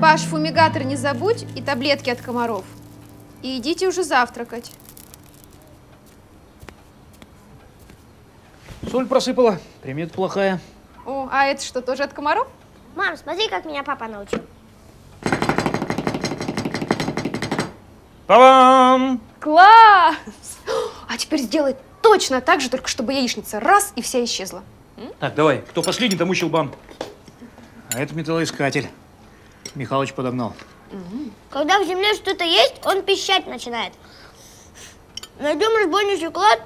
Паш, фумигатор не забудь и таблетки от комаров. И идите уже завтракать. Соль просыпала. Примет плохая. О, а это что, тоже от комаров? Мам, смотри, как меня папа научил. Па-бам! Класс! А теперь сделай точно так же, только чтобы яичница раз и вся исчезла. Так, давай. Кто последний, тому щелбан. А это металлоискатель. Михалыч подогнал. Когда в земле что-то есть, он пищать начинает. Найдем разбойничий клад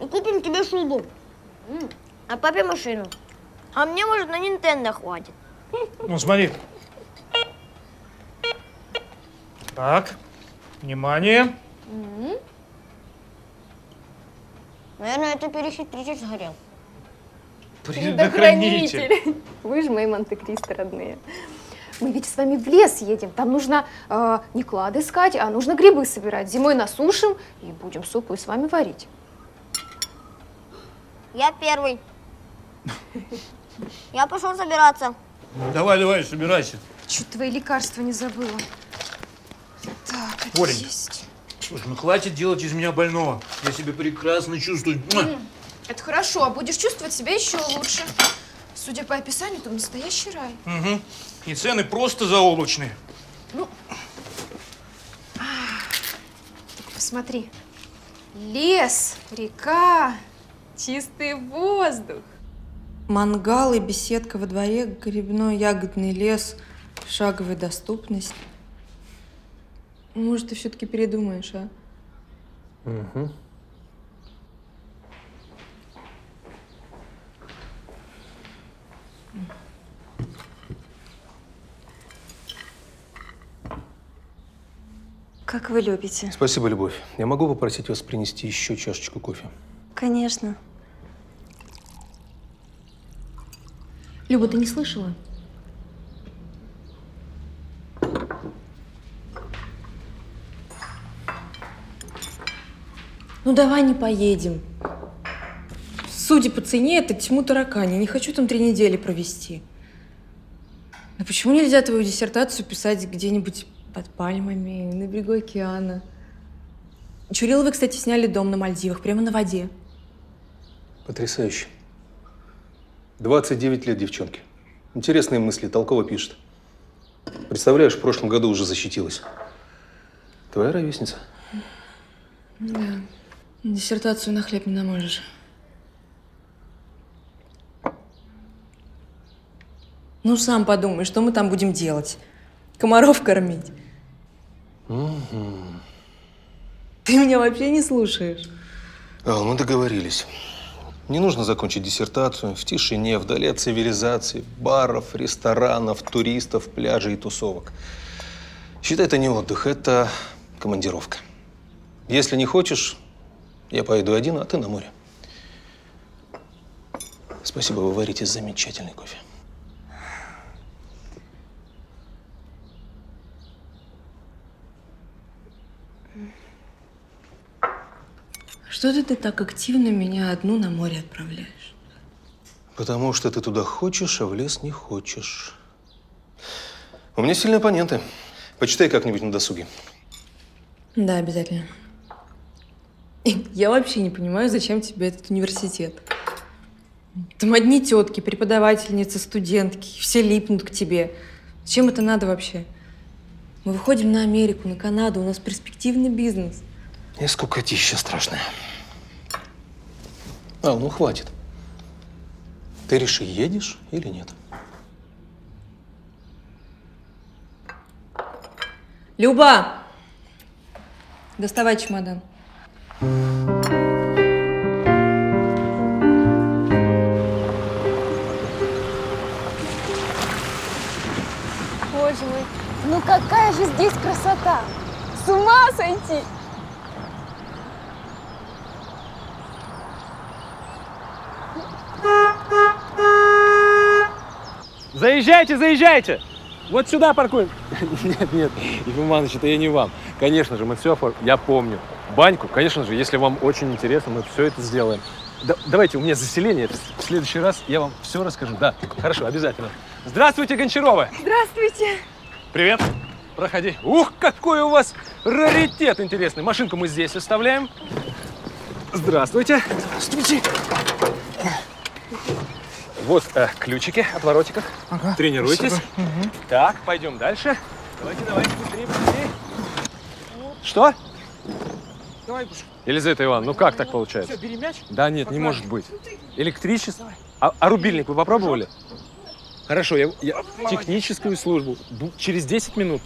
и купим тебе шубу. А папе машину. А мне, может, на Нинтендо хватит. Ну, смотри. Так, внимание. Наверное, это перехитритель сгорел. Предохранитель. Вы же мои Монте-Кристо родные. Мы ведь с вами в лес едем. Там нужно э, не клад искать, а нужно грибы собирать. Зимой насушим и будем супу с вами варить. Я первый. Я пошел собираться. Давай, давай, собирайся. Чуть твои лекарства не забыла. Так, это Олень. есть. Слушай, ну хватит делать из меня больного. Я себя прекрасно чувствую. Это хорошо, а будешь чувствовать себя еще лучше. Судя по описанию, там настоящий рай. Мгм. И цены просто заоблачные. Посмотри. Лес, река, чистый воздух. Мангал и беседка во дворе, грибной ягодный лес, шаговая доступность. Может, ты все-таки передумаешь, а? Как вы любите. Спасибо, Любовь. Я могу попросить вас принести еще чашечку кофе? Конечно. Люба, ты не слышала? Ну давай не поедем. Судя по цене, это тьму таракани. Не хочу там три недели провести. Но почему нельзя твою диссертацию писать где-нибудь под пальмами, на берегу океана? Чуриловы, кстати, сняли дом на Мальдивах, прямо на воде. Потрясающе. 29 лет девчонки. Интересные мысли, толково пишет. Представляешь, в прошлом году уже защитилась. Твоя ровесница? Да. Диссертацию на хлеб не наможешь. Ну, сам подумай, что мы там будем делать? Комаров кормить? Ты меня вообще не слушаешь. Ал, мы договорились. Не нужно закончить диссертацию в тишине, вдали от цивилизации, баров, ресторанов, туристов, пляжей и тусовок. Считай, это не отдых, это командировка. Если не хочешь, я пойду один, а ты на море. Спасибо, вы варите замечательный кофе. Что ты, ты так активно меня одну на море отправляешь? Потому что ты туда хочешь, а в лес не хочешь. У меня сильные оппоненты. Почитай как-нибудь на досуге. Да, обязательно. Я вообще не понимаю, зачем тебе этот университет. Там одни тетки, преподавательницы, студентки, все липнут к тебе. Зачем это надо вообще? Мы выходим на Америку, на Канаду, у нас перспективный бизнес. И скукотища страшная. А, ну хватит. Ты реши, едешь или нет. Люба! Доставай чемодан. Боже мой, ну какая же здесь красота! С ума сойти! Заезжайте, заезжайте! Вот сюда паркуем. Нет, нет, Ефим Иванович, это я не вам. Конечно же, мы все оформим. Я помню. Баньку, конечно же, если вам очень интересно, мы все это сделаем. Да- давайте, у меня заселение. В следующий раз я вам все расскажу. Да, хорошо, обязательно. Здравствуйте, Гончаровы! Здравствуйте! Привет. Проходи. Ух, какой у вас раритет интересный. Машинку мы здесь оставляем. Здравствуйте. Здравствуйте. Вот э, ключики от воротиков. Тренируйтесь. Так, пойдем дальше. Давайте, давайте, быстрее, быстрее. Что? Давай, Елизавета Ивановна, ну как так получается? бери мяч. Да нет, не может быть. Электричество? А, а рубильник вы попробовали? Хорошо, я, я техническую службу. Бу- Через 10 минут.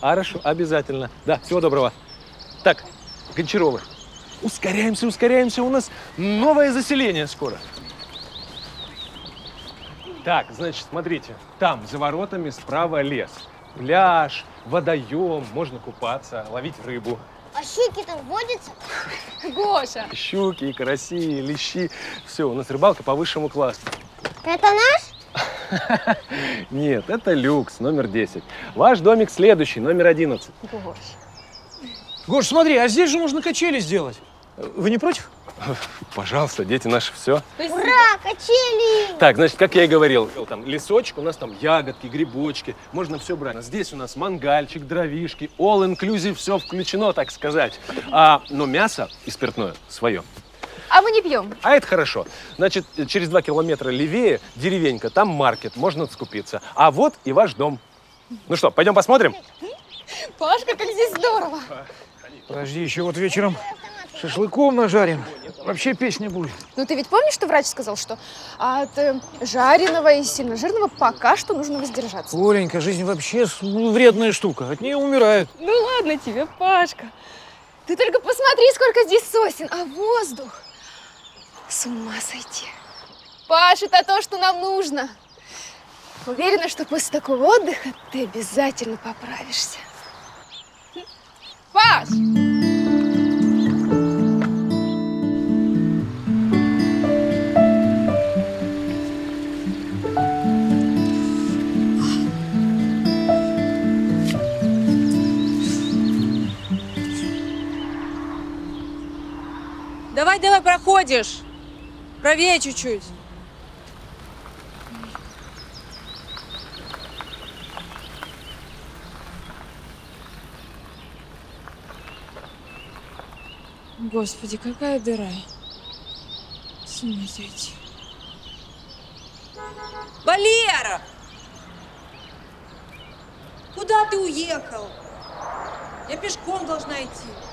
Хорошо, обязательно. Да, всего доброго. Так, Гончаровы, ускоряемся, ускоряемся. У нас новое заселение скоро. Так, значит, смотрите. Там, за воротами, справа лес. Пляж, водоем, можно купаться, ловить рыбу. А щуки там водятся? Гоша, Щуки, караси, лещи. Все, у нас рыбалка по высшему классу. Это наш? Нет, это люкс, номер 10. Ваш домик следующий, номер 11. Гош. Гош, смотри, а здесь же можно качели сделать. Вы не против? Пожалуйста, дети наши, все. Ура, качели! Так, значит, как я и говорил, там лесочек, у нас там ягодки, грибочки, можно все брать. Здесь у нас мангальчик, дровишки, all inclusive, все включено, так сказать. А, но мясо и спиртное свое. А мы не пьем. А это хорошо. Значит, через два километра левее деревенька, там маркет, можно скупиться. А вот и ваш дом. Ну что, пойдем посмотрим? Пашка, как здесь здорово. Подожди, еще вот вечером шашлыком нажарим. Вообще песня будет. Ну ты ведь помнишь, что врач сказал, что от э, жареного и сильно жирного пока что нужно воздержаться? Оленька, жизнь вообще ну, вредная штука. От нее умирают. Ну ладно тебе, Пашка. Ты только посмотри, сколько здесь сосен, а воздух. С ума сойти. Паш, это то, что нам нужно. Уверена, что после такого отдыха ты обязательно поправишься. Паш! Давай, давай, проходишь. Правее чуть-чуть. Господи, какая дыра. С ума сойти. Валера! Куда ты уехал? Я пешком должна идти.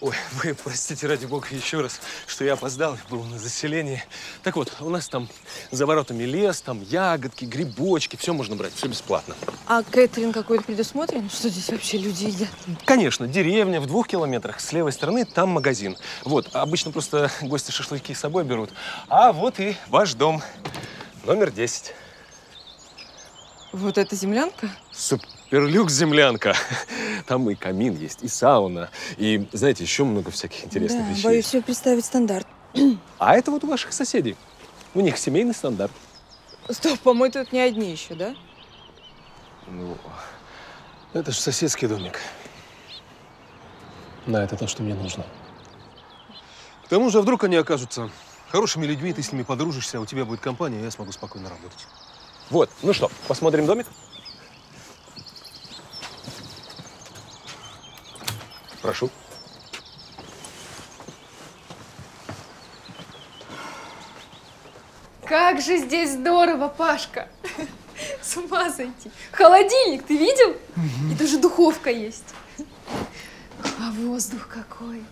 Ой, вы простите, ради бога, еще раз, что я опоздал, был на заселении. Так вот, у нас там за воротами лес, там ягодки, грибочки, все можно брать, все бесплатно. А кэтеринг какой-то предусмотрен? Что здесь вообще люди едят? Конечно, деревня в двух километрах, с левой стороны там магазин. Вот, обычно просто гости шашлыки с собой берут. А вот и ваш дом, номер 10. Вот эта землянка? Суперлюкс землянка. Там и камин есть, и сауна, и, знаете, еще много всяких интересных да, вещей. боюсь себе представить стандарт. А это вот у ваших соседей. У них семейный стандарт. Стоп, по-моему, тут не одни еще, да? Ну, это же соседский домик. Да, это то, что мне нужно. К тому же, а вдруг они окажутся хорошими людьми, ты с ними подружишься, а у тебя будет компания, и я смогу спокойно работать. Вот, ну что, посмотрим домик? Прошу. Как же здесь здорово, Пашка! С ума сойти. Холодильник, ты видел? И даже духовка есть. А воздух какой.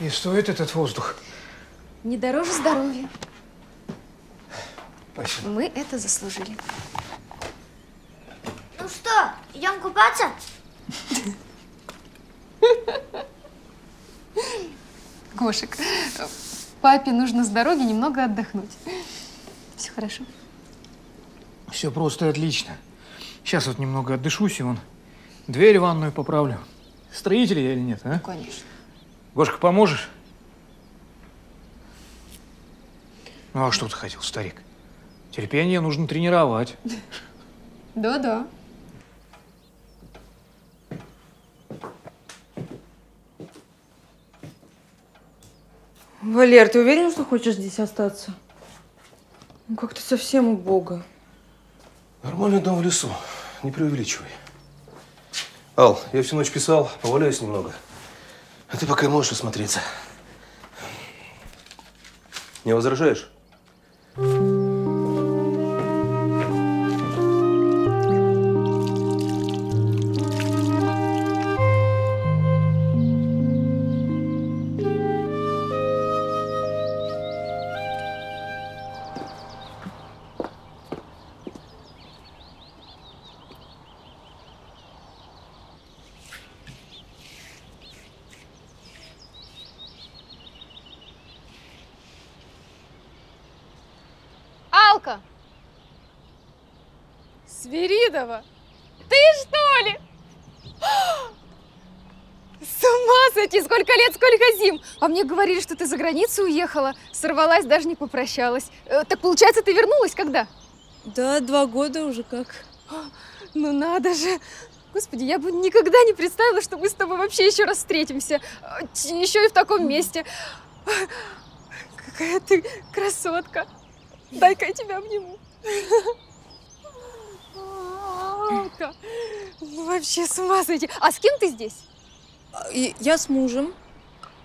И стоит этот воздух. Не дороже здоровья. Спасибо. Мы это заслужили. Ну что, идем купаться? Гошек, папе нужно с дороги немного отдохнуть. Все хорошо? Все просто отлично. Сейчас вот немного отдышусь, и вон дверь в ванную поправлю. Строитель я или нет, а? Конечно. Гошка, поможешь? Ну, а что ты хотел, старик? Терпение нужно тренировать. Да-да. Валер, ты уверен, что хочешь здесь остаться? Ну, как-то совсем убого. Нормальный дом в лесу. Не преувеличивай. Ал, я всю ночь писал, поваляюсь немного. А ты пока можешь осмотреться. Не возражаешь? А мне говорили, что ты за границу уехала. Сорвалась, даже не попрощалась. Э, Так получается, ты вернулась когда? Да, два года уже как. Ну надо же! Господи, я бы никогда не представила, что мы с тобой вообще еще раз встретимся. А, Еще и в таком месте. Какая ты красотка. Дай-ка я тебя обниму. Ну вообще с ума сойти. А с кем ты здесь? А, Я с мужем.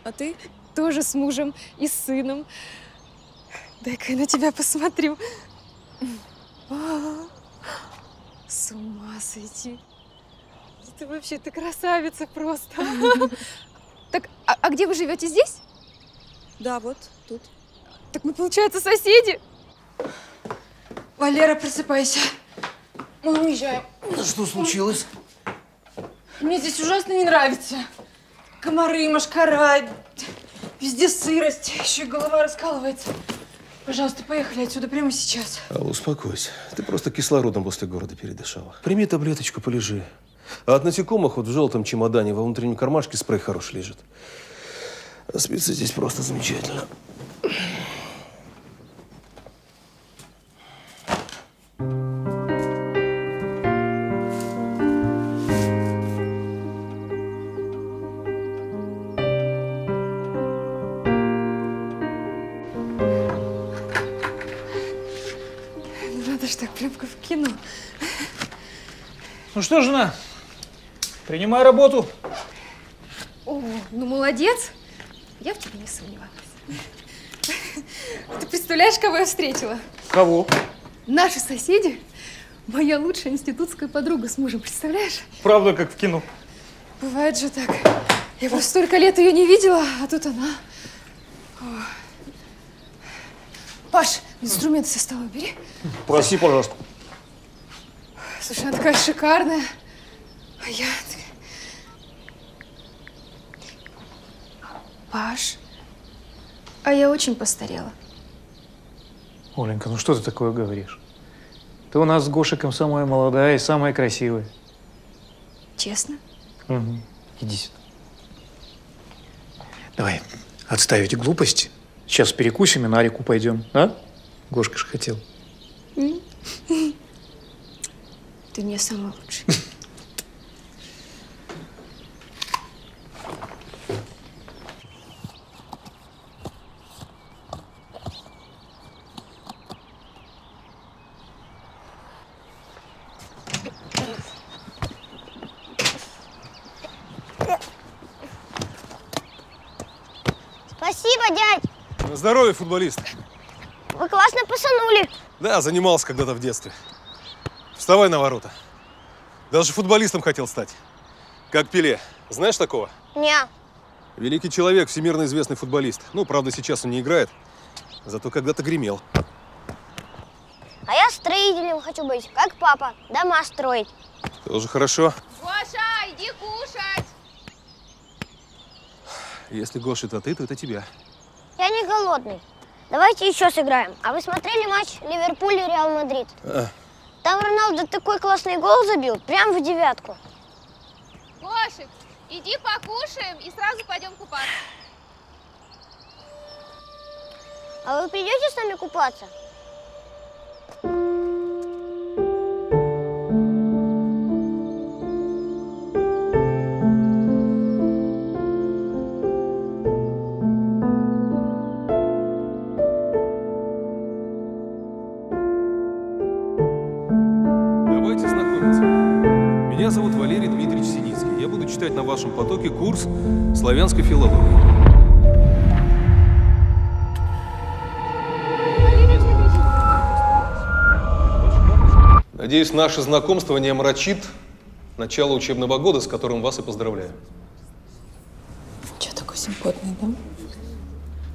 А ты? Тоже с мужем и с сыном. Дай-ка я на тебя посмотрю. А, С ума сойти. Ты вообще, ты красавица просто. Так, а, а где вы живете здесь? Да, вот тут. Так мы, получается, соседи. Валера, просыпайся. Мы уезжаем. Что случилось? Мне здесь ужасно не нравится. Комары, машкара, везде сырость, еще и голова раскалывается. Пожалуйста, поехали отсюда прямо сейчас. Ал, успокойся. Ты просто кислородом после города передышала. Прими таблеточку, полежи. А от насекомых вот в желтом чемодане во внутреннем кармашке спрей хороший лежит. А спится здесь просто замечательно. Как в кино. Ну что, жена, принимай работу. О, ну молодец. Я в тебе не сомневалась. Ты представляешь, кого я встретила? Кого? Наши соседи. Моя лучшая институтская подруга с мужем, представляешь? Правда, как в кино. Бывает же так. Я просто столько лет ее не видела, а тут она. О. Паш, инструменты со стола бери. Проси, пожалуйста. Слушай, она такая шикарная. А я... Паш, а я очень постарела. Оленька, ну что ты такое говоришь? Ты у нас с Гошиком самая молодая и самая красивая. Честно? Угу. Иди сюда. Давай, отставить глупости. Сейчас перекусим и на реку пойдем, а? Гошка же хотел. Ты мне самый лучший. Спасибо, дядь. На здоровье, футболист. Вы классно пасанули. Да, занимался когда-то в детстве. Вставай на ворота. Даже футболистом хотел стать. Как Пеле. Знаешь такого? Не. Великий человек, всемирно известный футболист. Ну, правда, сейчас он не играет. Зато когда-то гремел. А я строителем хочу быть, как папа. Дома строить. Тоже хорошо. Гоша, иди кушать! Если Гоша это ты, то это тебя. Я не голодный. Давайте еще сыграем. А вы смотрели матч Ливерпуль и Реал Мадрид? А. Там Роналдо такой классный гол забил, прям в девятку. Гошик, иди покушаем и сразу пойдем купаться. А вы придете с нами купаться? Вашем потоке курс славянской филологии. Надеюсь, наше знакомство не омрачит начало учебного года, с которым вас и поздравляю. Че такой симпотный, да?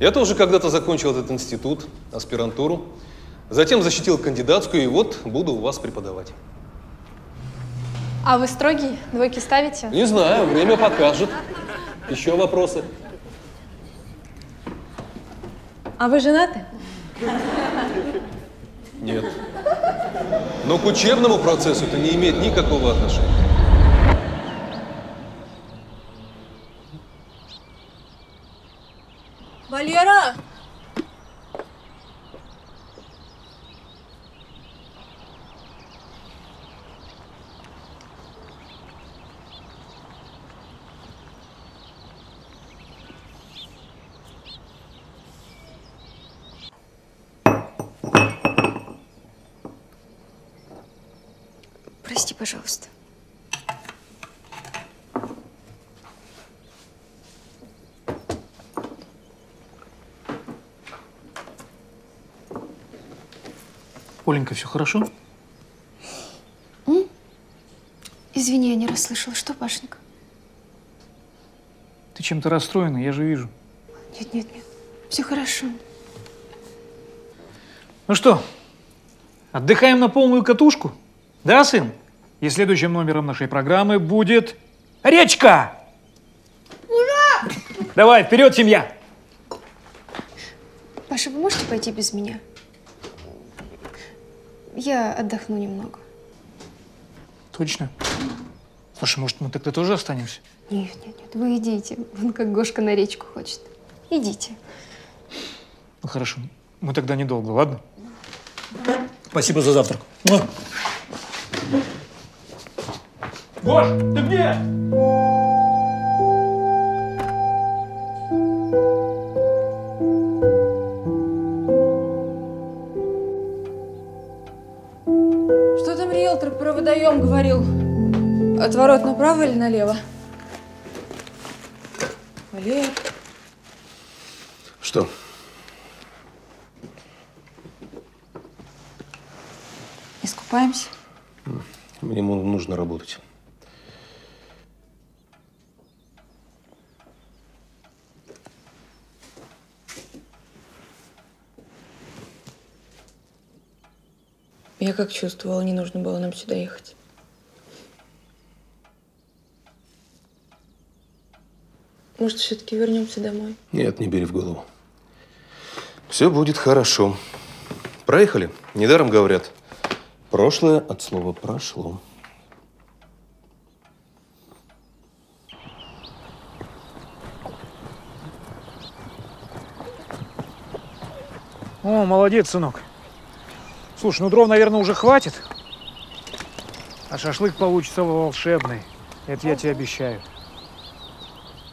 Я тоже когда-то закончил этот институт, аспирантуру. Затем защитил кандидатскую, и вот буду у вас преподавать. А вы строгий? Двойки ставите? Не знаю, время покажет. Еще вопросы? А вы женаты? Нет. Но к учебному процессу это не имеет никакого отношения. Валера! Прости, пожалуйста. Оленька, все хорошо? Извини, я не расслышала. Что, Пашенька? Ты чем-то расстроена, я же вижу. Нет, нет, нет. Все хорошо. Ну что, отдыхаем на полную катушку? Да, сын? И следующим номером нашей программы будет речка! Ура! Давай, вперед, семья! Паша, вы можете пойти без меня? Я отдохну немного. Точно? Слушай, может, мы тогда тоже останемся? Нет, нет, нет, вы идите. Вон как Гошка на речку хочет. Идите. Ну хорошо, мы тогда недолго, ладно? Спасибо за завтрак. Гош, ты где? Там риэлтор про водоем говорил? Отворот направо или налево? Валер, Что? искупаемся? Мне нужно работать. Я как чувствовала, не нужно было нам сюда ехать. Может, все-таки вернемся домой? Нет, не бери в голову. Все будет хорошо. Проехали. Недаром говорят. Прошлое от слова прошло. О, молодец, сынок. Слушай, ну дров, наверное, уже хватит. А шашлык получится волшебный. Это я тебе обещаю.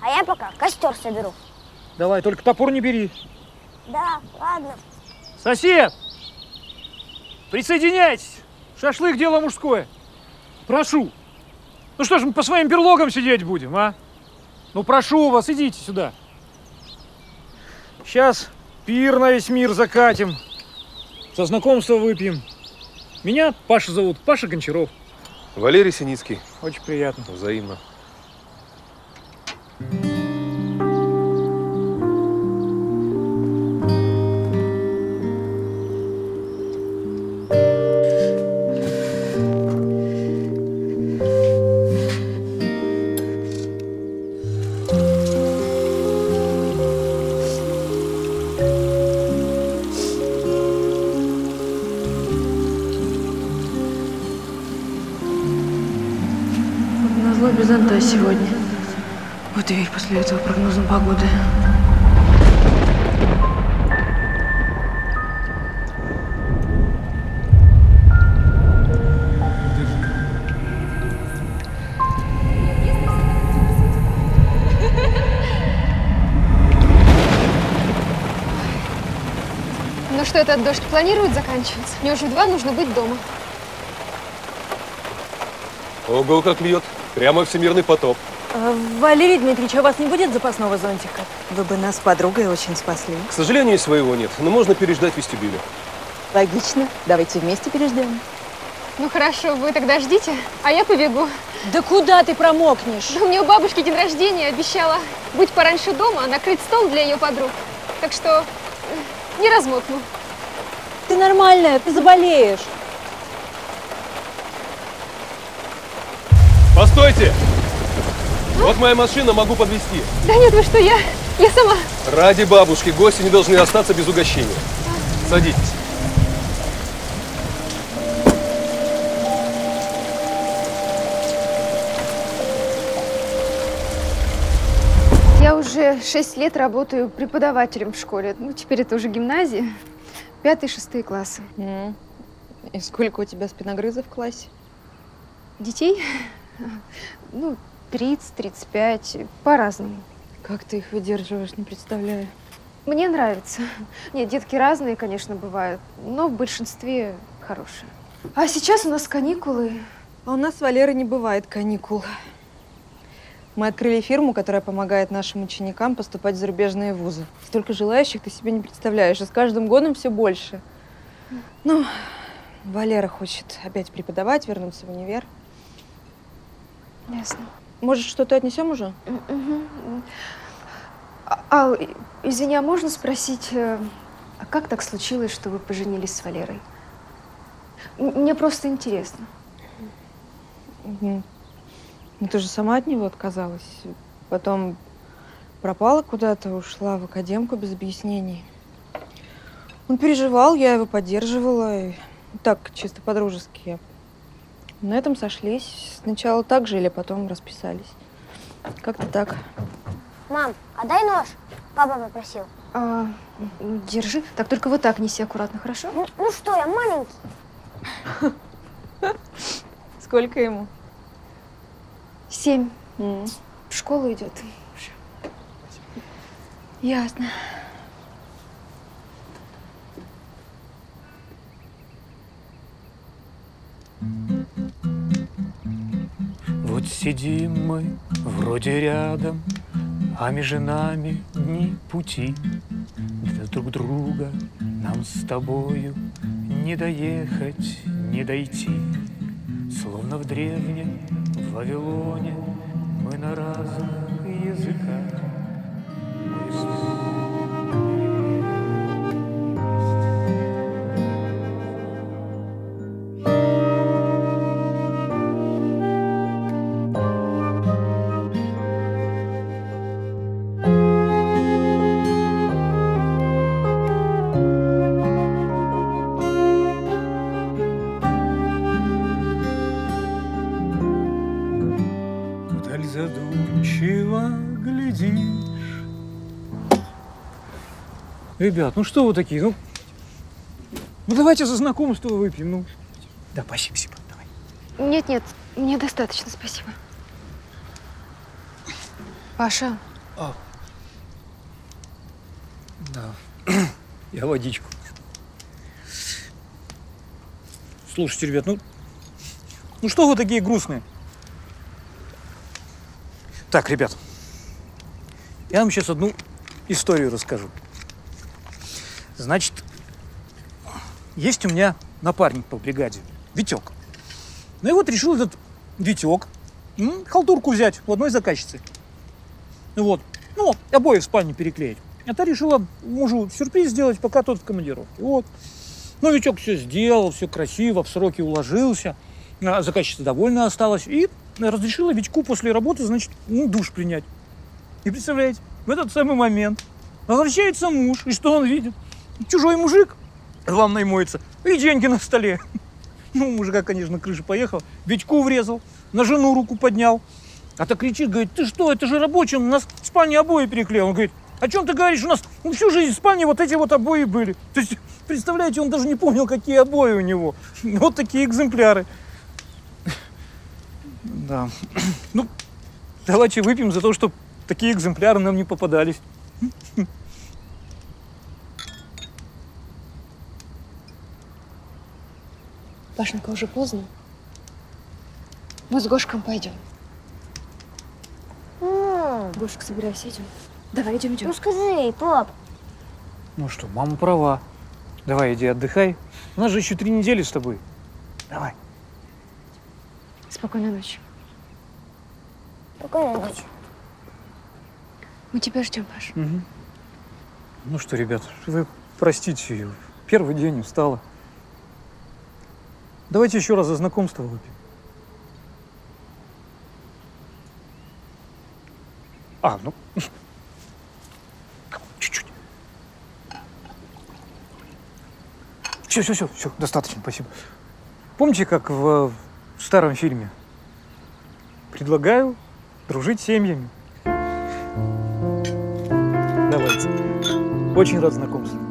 А я пока костер соберу. Давай, только топор не бери. Да, ладно. Сосед! Присоединяйтесь! Шашлык – дело мужское. Прошу. Ну что ж, мы по своим берлогам сидеть будем, а? Ну прошу вас, идите сюда. Сейчас пир на весь мир закатим. За знакомство выпьем. Меня Паша зовут, Паша Гончаров. Валерий Синицкий. Очень приятно. Взаимно. Как этого прогнозом погоды. Ну что, этот дождь планирует заканчиваться? Мне уже в два нужно быть дома. Ого, как льет. Прямо всемирный потоп. А, Валерий Дмитриевич, а у вас не будет запасного зонтика? Вы бы нас с подругой очень спасли. К сожалению, своего нет, но можно переждать в вестибюле. Логично. Давайте вместе переждем. Ну хорошо, вы тогда ждите, а я побегу. Да куда ты промокнешь? Да у меня у бабушки день рождения, обещала быть пораньше дома, накрыть стол для ее подруг. Так что э, не размокну. Ты нормальная, ты заболеешь. Постойте! Вот моя машина, могу подвезти. Да нет, вы что, я, я сама. Ради бабушки гости не должны остаться без угощения. Садитесь. Я уже шесть лет работаю преподавателем в школе. Ну, теперь это уже гимназия. Пятый, шестые классы. М. И сколько у тебя спиногрызов в классе? Детей? Ну, 30-35, по-разному. Как ты их выдерживаешь, не представляю. Мне нравится. Нет, детки разные, конечно, бывают, но в большинстве хорошие. А сейчас у нас каникулы. А у нас с Валерой не бывает каникул. Мы открыли фирму, которая помогает нашим ученикам поступать в зарубежные вузы. Столько желающих ты себе не представляешь, и с каждым годом все больше. Ну, Валера хочет опять преподавать, вернуться в универ. Ясно. Может, что-то отнесем уже? А- Ал, и- извини, а можно спросить, э, а как так случилось, что вы поженились с Валерой? Мне просто интересно. Ну, ты же сама от него отказалась. Потом пропала куда-то, ушла в академку без объяснений. Он переживал, я его поддерживала. и Так, чисто по-дружески. На этом сошлись. Сначала так жили, потом расписались. Как-то так. Мам, отдай нож. Папа попросил. А, держи. Так, только вот так неси аккуратно, хорошо? Ну, ну что, я маленький. Сколько ему? Семь. В школу идет. Ясно. Вот сидим мы вроде рядом, а между нами дни пути. До друг друга нам с тобою не доехать, не дойти. Словно в древнем Вавилоне мы на разных языках. Вдаль задумчиво глядишь. Ребят, ну что вы такие? Ну, ну давайте за знакомство выпьем. Ну, да, спасибо, спасибо. Давай. Нет, нет, мне достаточно, спасибо. Паша, Да. Я водичку. Слушайте, ребят, ну, ну что вы такие грустные? Так, ребят, я вам сейчас одну историю расскажу. Значит, есть у меня напарник по бригаде, Витек. Ну и вот решил этот Витек халтурку взять у одной заказчицы. Ну Вот. Ну, обои в спальне переклеить. А та решила мужу сюрприз сделать, пока тот в командировке. Вот. Ну, Витек все сделал, все красиво, в сроки уложился. А заказчица довольна осталась. И разрешила Витьку после работы, значит, ну, душ принять. И представляете, в этот самый момент возвращается муж, и что он видит? Чужой мужик в моется, и деньги на столе. Ну, мужика, конечно, крыша поехала. Витьку врезал, на жену руку поднял. А так кричит, говорит, ты что, это же рабочий, у нас в спальне обои переклеил. Он говорит, о чем ты говоришь? У нас ну, всю жизнь в спальне вот эти вот обои были. То есть, представляете, он даже не помнил, какие обои у него. Вот такие экземпляры. Да. Ну, давайте выпьем за то, что такие экземпляры нам не попадались. Пашенька, уже поздно. Мы с Гошком пойдем. М, Гошка, собирайся, идем. Давай, идем, идем. Ну скажи ей, пап. Ну что, мама права. Давай, иди отдыхай. У нас же еще три недели с тобой. Давай. Спокойной ночи. Спокойной ночи. Мы тебя ждем, Паш. Мгм. Ну что, ребят, вы простите ее. Первый день устала. Давайте еще раз за знакомство выпьем. А, ну, чуть-чуть. Все, все, все, все, достаточно, спасибо. Помните, как в, в старом фильме? Предлагаю дружить семьями. Давайте. Очень рад знакомству.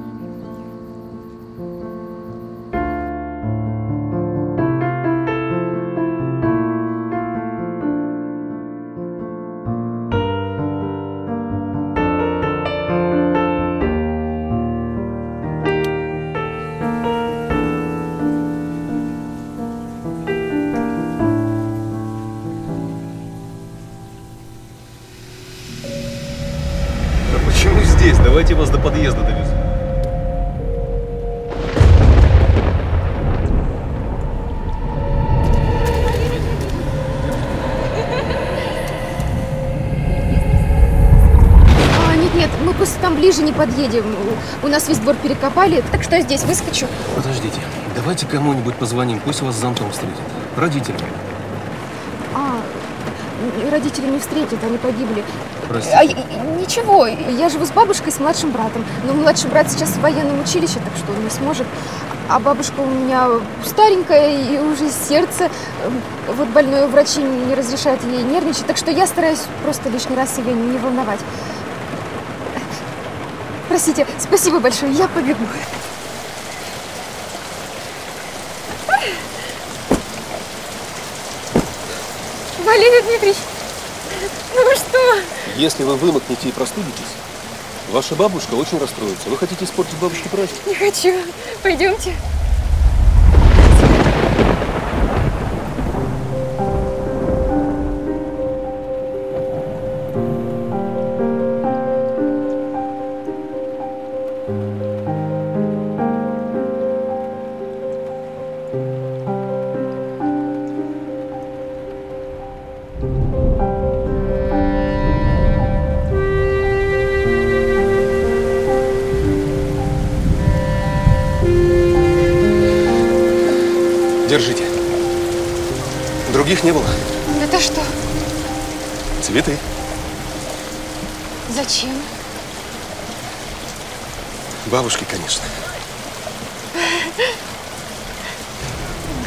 Давайте вас до подъезда довезу. А, нет, нет, мы просто там ближе не подъедем. У нас весь двор перекопали, так что я здесь выскочу. Подождите, давайте кому-нибудь позвоним, пусть вас с зонтом встретит. Родителям. А, родители не встретят, они погибли. Простите. А, ничего, я живу с бабушкой и с младшим братом. Но младший брат сейчас в военном училище, так что он не сможет. А бабушка у меня старенькая и уже сердце. эм, Вот больное врачи не разрешают ей нервничать, так что я стараюсь просто лишний раз ее не волновать. Простите, спасибо большое, я побегу. Валерий Дмитриевич, ну вы что? Если вы вымокнете и простудитесь, ваша бабушка очень расстроится. Вы хотите испортить бабушке праздник? Не хочу. Пойдемте. Других не было. Это что? Цветы. Зачем? Бабушки, конечно.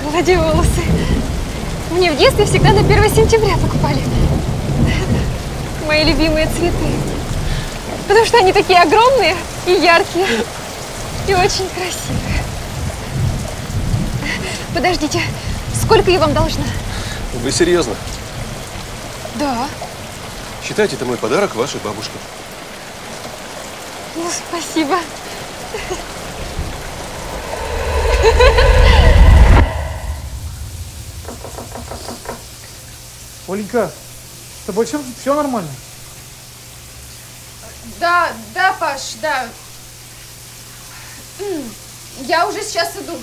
Глади волосы. Мне в детстве всегда на 1 сентября покупали. Мои любимые цветы. Потому что они такие огромные и яркие. И очень красивые. Подождите, сколько я вам должна? Вы серьезно? Да. Считайте, это мой подарок вашей бабушке. Ну, спасибо. Оленька, с тобой все, все нормально? Да, да, Паш, да. Я уже сейчас иду.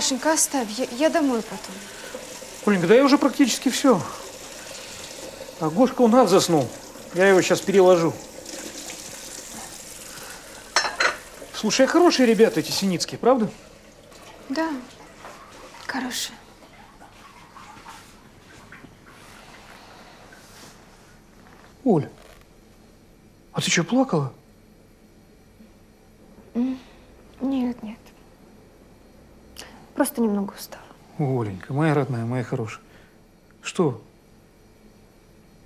Пашенька, оставь, я, я домой потом. Оленька, да я уже практически все. А Гошка у нас заснул. Я его сейчас переложу. Слушай, а хорошие ребята эти синицкие, правда? Да, хорошая. Оль, а ты что, плакала? Нет, нет. Просто немного устала. Оленька, моя родная, моя хорошая. Что?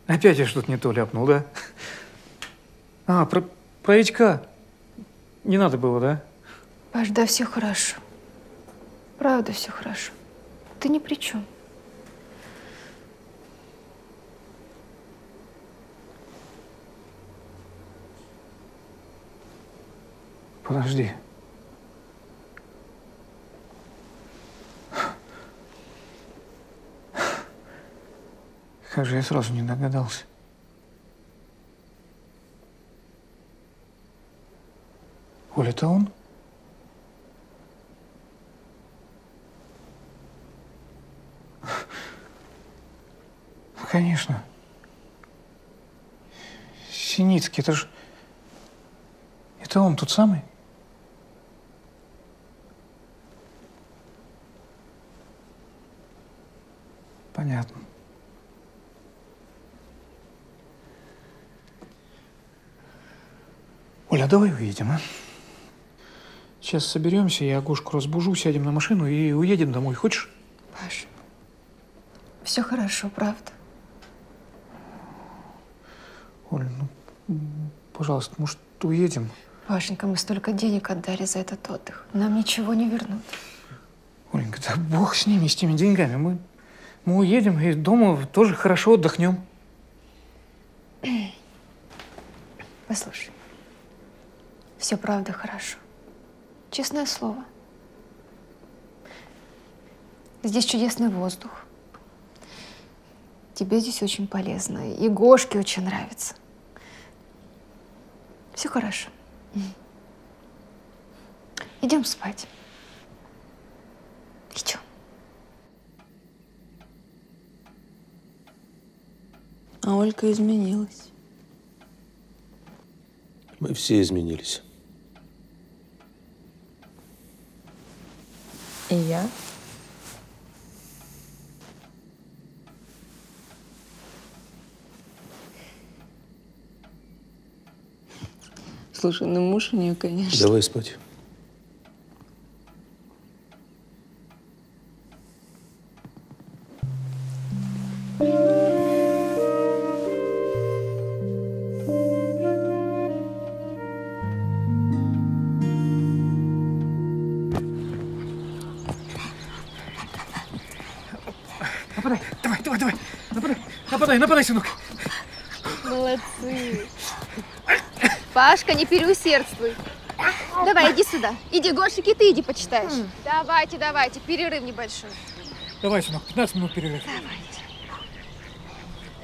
Опять я что-то не то ляпнул, да? А, про, про Витька. Не надо было, да? Паш, да все хорошо. Правда, все хорошо. Ты ни при чем. Подожди. Как же я сразу не догадался. Оля, это он? Ну, Конечно. Синицкий, это же... Это он тот самый? Понятно. Оля, давай уедем, а? Сейчас соберемся, я Агушку разбужу, сядем на машину и уедем домой. Хочешь? Паш, все хорошо, правда. Оль, ну, пожалуйста, может, уедем? Пашенька, мы столько денег отдали за этот отдых. Нам ничего не вернут. Оленька, да бог с ними, с теми деньгами. Мы, мы уедем и дома тоже хорошо отдохнем. Послушай, все правда хорошо. Честное слово. Здесь чудесный воздух. Тебе здесь очень полезно. И Гошке очень нравится. Все хорошо. Идем спать. Идем. А Ольга изменилась. Мы все изменились. И я? Слушай, ну муж у нее, конечно. Давай спать. Нападай, нападай, сынок. Молодцы. Пашка, не переусердствуй. Давай, иди сюда. Иди, Гошик, и ты иди почитаешь. Давайте, давайте, перерыв небольшой. Давай, сынок, 15 минут перерыв.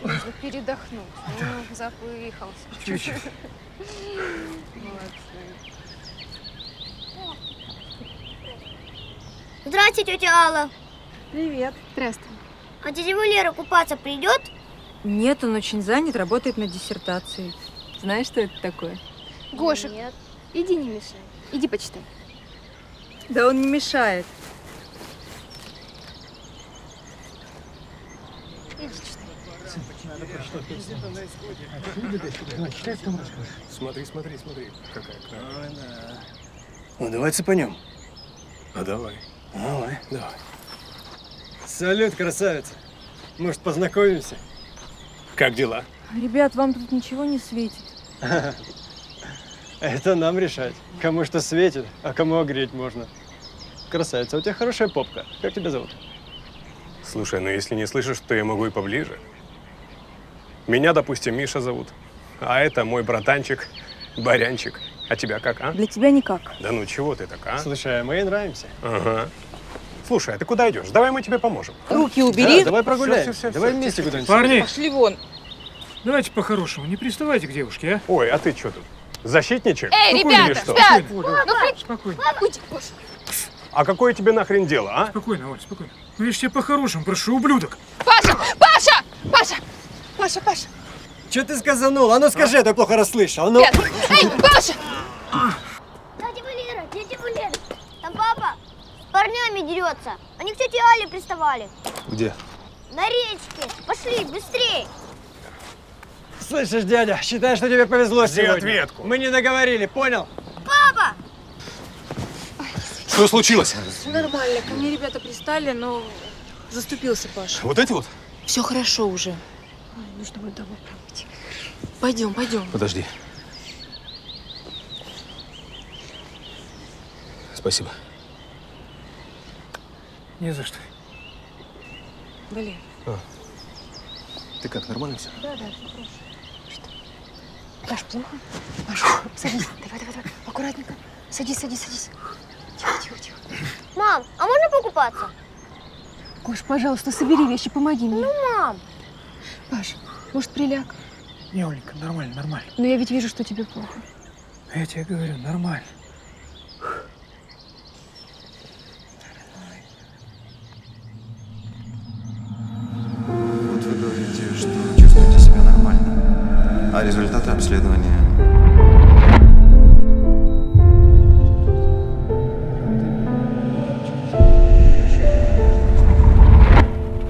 Нужно передохнуть. Ох, запыхался. Чуть-чуть. Молодцы. Здрасте, тетя Алла. Привет. Здравствуй. А тетя Валера купаться придет? Нет, он очень занят, работает над диссертацией. Знаешь, что это такое? Гошик, иди не мешай. Иди почитай. Да он не мешает. Иди читай. Смотри, смотри, смотри, какая Ну, давай цепанем. А давай. Давай. Давай. Салют, красавица. Может, познакомимся? Как дела? Ребят, вам тут ничего не светит. Это нам решать. Кому что светит, а кому огреть можно. Красавица, у тебя хорошая попка. Как тебя зовут? Слушай, ну если не слышишь, то я могу и поближе. Меня, допустим, Миша зовут. А это мой братанчик, Барянчик. А тебя как, а? Для тебя никак. Да ну чего ты так, а? Слушай, а мы ей нравимся. Ага. Слушай, а ты куда идешь? Давай мы тебе поможем. Руки убери. Да, давай прогуляемся. всё, всё, давай всё, вместе куда-нибудь. Парни, Пошли вон. Давайте по-хорошему, не приставайте к девушке, а? Ой, а ты что тут? Защитничек? Эй, Спокойно, ребята, что? спят! Спокойно, Ну, при- спокойно. А какое тебе нахрен дело, а? спокойно, Оль, спокойно. Ну я ж тебя по-хорошему прошу, ублюдок. Паша! Паша! Паша! Паша, Паша! Что ты сказанул? А ну скажи, а то я плохо расслышал. А ну. Нет. Эй, Паша! Тетя Валера, тетя Валера. Там папа с парнями дерется. Они к тете Але приставали. Где? На речке. Пошли, быстрей. Слышишь, дядя, считай, что тебе повезло Где сегодня. ответку? Мы не договорили, понял? Папа! Что случилось? Все нормально. Ко мне ребята пристали, но заступился Паша. Вот эти вот? Все хорошо уже. Ой, нужно будет домой пробыть. Пойдем, пойдем. Подожди. Спасибо. Не за что. Блин. А. Ты как, нормально все? Да, да, все хорошо. Паш, плохо? Паш, садись. Давай, давай, давай. Аккуратненько. Садись, садись, садись. Тихо, тихо, тихо. Мам, а можно покупаться? Гош, пожалуйста, собери вещи, помоги мне. Ну, мам. Паш, может, приляг? Не, Оленька, нормально, нормально. Но я ведь вижу, что тебе плохо. Я тебе говорю, нормально. А результаты обследования?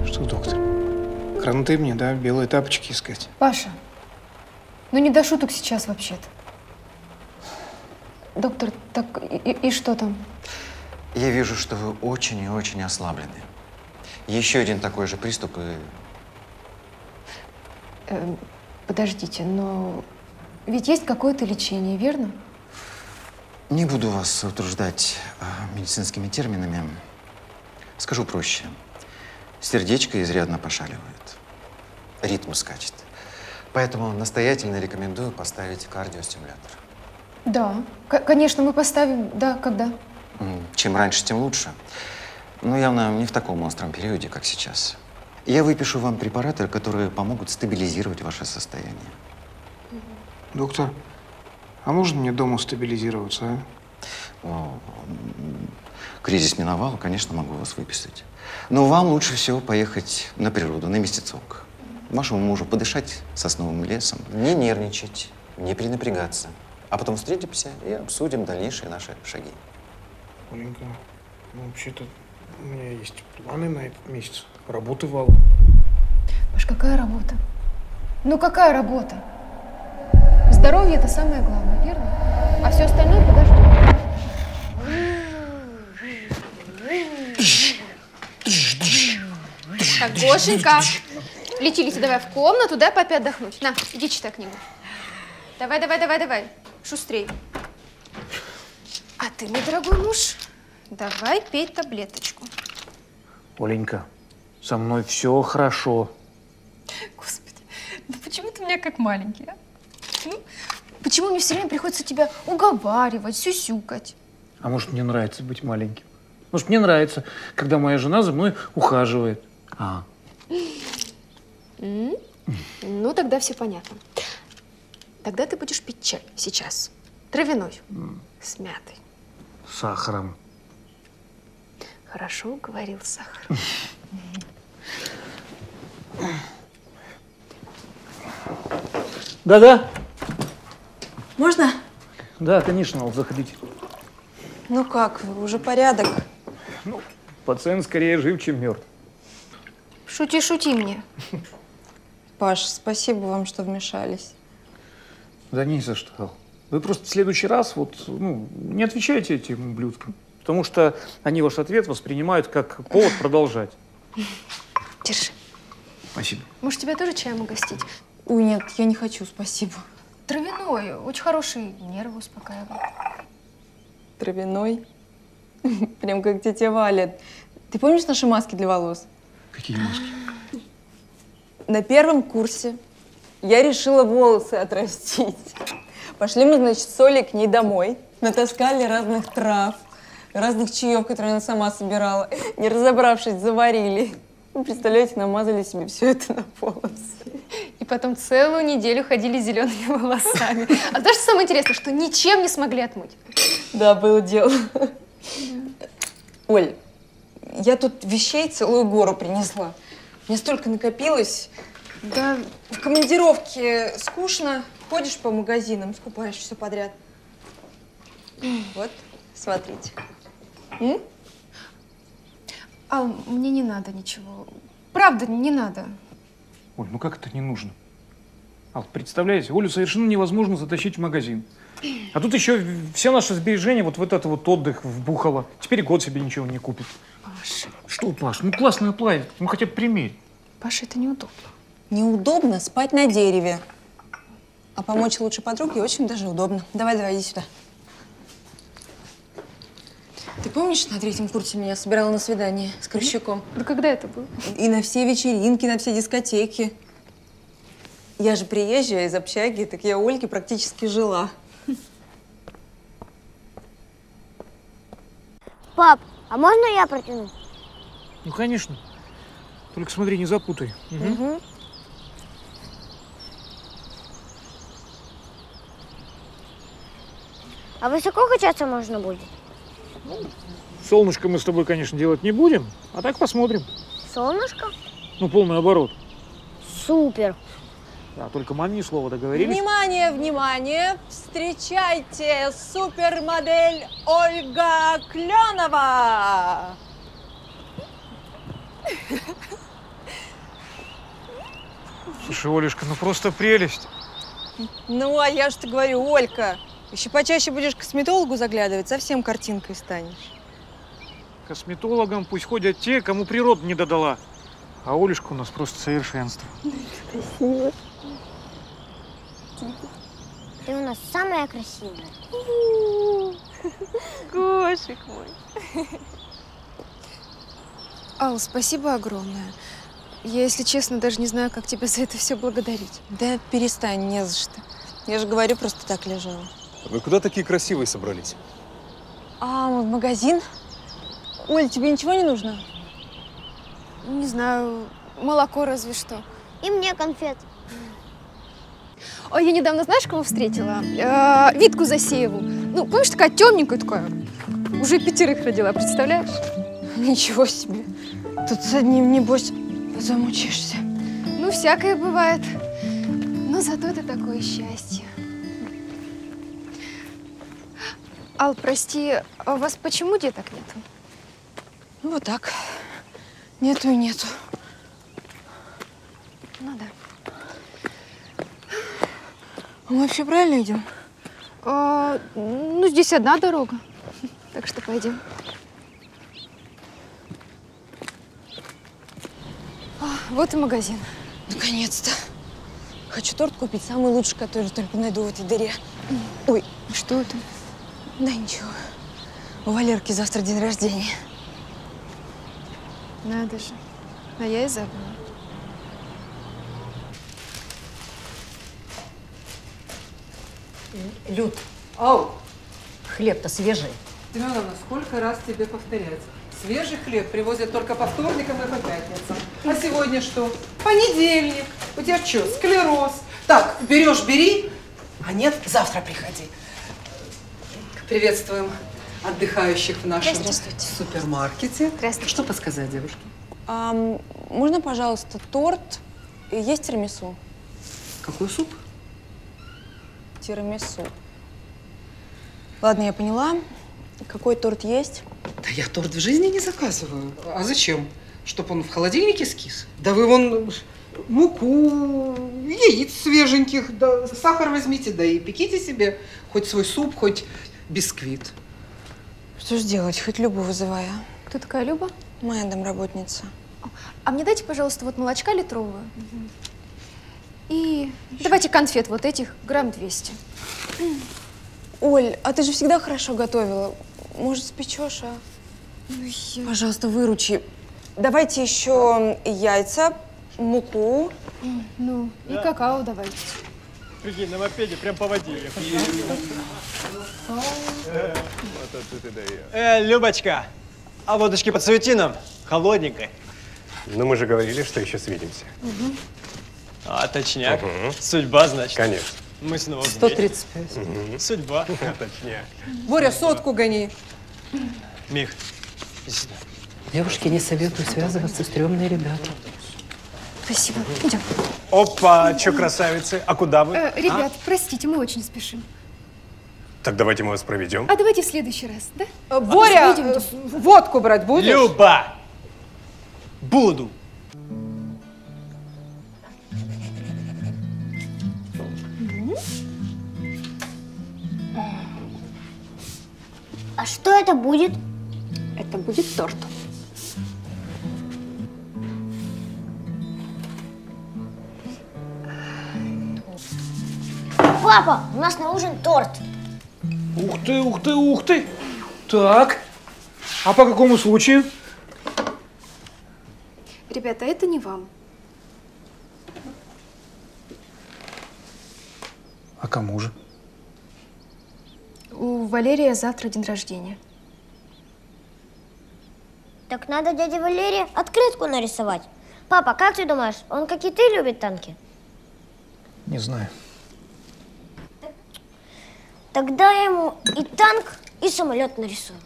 Что, доктор? Кранты мне, да? Белые тапочки искать? Паша, ну не до шуток сейчас вообще-то. Доктор, так и, и- что там? Я вижу, что вы очень и очень ослаблены. Еще один такой же приступ и... Э, подождите, но ведь есть какое-то лечение, верно? Не буду вас утруждать а, медицинскими терминами. Скажу проще. Сердечко изрядно пошаливает. Ритм скачет. Поэтому настоятельно рекомендую поставить кардиостимулятор. Да, К- конечно, мы поставим, да, когда? Чем раньше, тем лучше. Но явно не в таком остром периоде, как сейчас. Я выпишу вам препараты, которые помогут стабилизировать ваше состояние. Доктор, а можно мне дома стабилизироваться, а? Ну, м, кризис миновал, конечно, могу вас выписать. Но вам лучше всего поехать на природу, на месяцок. Вашему мужу подышать сосновым лесом, не нервничать, не перенапрягаться. А потом встретимся и обсудим дальнейшие наши шаги. Оленька, ну, вообще-то у меня есть планы на этот месяц. Работы валом. Паш, какая работа? Ну какая работа? Здоровье это самое главное, верно? А все остальное подождет. Так, Гошенька, лети, давай в комнату, дай папе отдохнуть. На, иди читай книгу. Давай, давай, давай, давай, шустрей. А ты, мой дорогой муж, давай пей таблеточку. Оленька, со мной все хорошо. Господи, ну почему ты меня как маленький, а? Ну, почему мне все время приходится тебя уговаривать, сюсюкать? А может, мне нравится быть маленьким? Может, мне нравится, когда моя жена за мной ухаживает. А? Ну, тогда все понятно. Тогда ты будешь пить чай сейчас. Травяной, с мятой. с сахаром. Хорошо говорил сахар. Да-да. Можно? Да, конечно, заходите. Ну как, уже порядок. Пациент скорее жив, чем мертв. Шути, шути мне. Паш, спасибо вам, что вмешались. Да не за что. Вы просто в следующий раз вот, ну, не отвечайте этим ублюдкам. Потому что они ваш ответ воспринимают как повод продолжать. Держи. Спасибо. Может, тебя тоже чаем угостить? Ой, нет, я не хочу, спасибо. Травяной, очень хороший, нервы успокаивает. Травяной. Прям как тетя Валя. Ты помнишь наши маски для волос? Какие маски? На первом курсе я решила волосы отрастить. Пошли мы, значит, с Олей к ней домой. Натаскали разных трав, разных чаев, которые она сама собирала. Не разобравшись, заварили. Ну, представляете, намазали себе все это на волосы. И потом целую неделю ходили зелеными волосами. А знаешь, что самое интересное, что ничем не смогли отмыть? Да, было дело. Оль, я тут вещей целую гору принесла. Мне столько накопилось. Да, в командировке скучно. Ходишь по магазинам, скупаешь все подряд. Вот, смотрите. М? А мне не надо ничего. Правда, не надо. Оль, ну как это не нужно? Ал, представляете, Олю совершенно невозможно затащить в магазин. А тут еще все наши сбережения вот в этот вот отдых вбухало. Теперь год себе ничего не купит. Паша, Что, Паш, ну классное платье, ну хотя бы примерь. Паша, это неудобно. Неудобно спать на дереве. А помочь лучшей подруге очень даже удобно. Давай, давай, иди сюда. Помнишь, на третьем курсе меня собирала на свидание с Крыщуком? Да когда это было? И на все вечеринки, на все дискотеки. Я же приезжая из общаги, так я у Ольги практически жила. Пап, а можно я протяну? Ну, конечно. Только смотри, не запутай. Мгм. Угу. А высоко качаться можно будет? Солнышко мы с тобой, конечно, делать не будем, а так посмотрим. Солнышко? Ну, полный оборот. Супер. Да, только мани слово договорились. Внимание, внимание! Встречайте супермодель Ольга Кленова! Слушай, Олешка, ну просто прелесть. Ну, а я же говорю, Олька, еще почаще будешь к косметологу заглядывать, совсем картинкой станешь. Косметологам пусть ходят те, кому природа не додала. А Олешка у нас просто совершенство. Спасибо. Ты у нас самая красивая. Кошик мой. Ал, спасибо огромное. Я, если честно, даже не знаю, как тебя за это все благодарить. Да перестань, не за что. Я же говорю, просто так лежала. Вы куда такие красивые собрались? А, в магазин? Оль, тебе ничего не нужно? Не знаю, молоко разве что. И мне конфет. Ой, я недавно, знаешь, кого встретила? Э, Витку Засееву. Ну, помнишь, такая темненькая такая. Уже пятерых родила, представляешь? Ничего себе. Тут с одним, небось, замучишься. Ну, всякое бывает. Но зато это такое счастье. Ал, прости, а у вас почему деток нету? Ну, вот так. Нету и нету. Ну да. А мы вообще правильно идем? А, ну, здесь одна дорога. Так что пойдем. А, вот и магазин. Наконец-то. Хочу торт купить, самый лучший, который только найду в этой дыре. Ой, что это? Да ничего. У Валерки завтра день рождения. Надо же. А я и забыла. Люд, ау, хлеб-то свежий. Семеновна, сколько раз тебе повторять? Свежий хлеб привозят только по вторникам и по пятницам. А сегодня что? Понедельник. У тебя что, склероз? Так, берешь, бери, а нет, завтра приходи. Приветствуем отдыхающих в нашем Здравствуйте. супермаркете. Здравствуйте. Что подсказать, девушке? Ам, можно, пожалуйста, торт? И Есть тирамису? Какой суп? Тирамису. Ладно, я поняла. Какой торт есть? Да я торт в жизни не заказываю. А зачем? Чтоб он в холодильнике скис? Да вы вон муку, яиц свеженьких, да, сахар возьмите, да и пеките себе хоть свой суп, хоть бисквит. Что ж делать, хоть Любу вызывая. Кто такая Люба? Моя домработница. А мне дайте, пожалуйста, вот молочка литровую. И давайте конфет вот этих, грамм 200. Оль, а ты же всегда хорошо готовила. Может, спечешь, а? Пожалуйста, выручи. Давайте еще яйца, муку. Ну, и какао давайте. Прикинь, на мопеде прям по воде. Э, Любочка, а водочки подсуети нам, холодненькой. Но мы же говорили, что еще свидимся. А, точняк. Судьба, значит. Конечно. Мы снова вместе. 135. Мгм. Судьба. Точняк. Боря, сотку гони. Мих, иди сюда. Девушке не советую связываться, стрёмные ребята. Спасибо. Идем. Опа, что красавицы. А куда вы? Э, ребят, простите, мы очень спешим. Так давайте мы вас проведем. А давайте в следующий раз, да? Э, Боря, Идем, идем. э, водку брать будешь? Люба! Буду. А что это будет? Это будет торт. Папа, у нас на ужин торт. Ух ты, ух ты, ух ты. Так, А по какому случаю? Ребята, это не вам. А кому же? У Валерия завтра день рождения. Так надо дяде Валерии открытку нарисовать. Папа, как ты думаешь, он, как и ты, любит танки? Не знаю. Тогда я ему и танк, и самолет нарисую.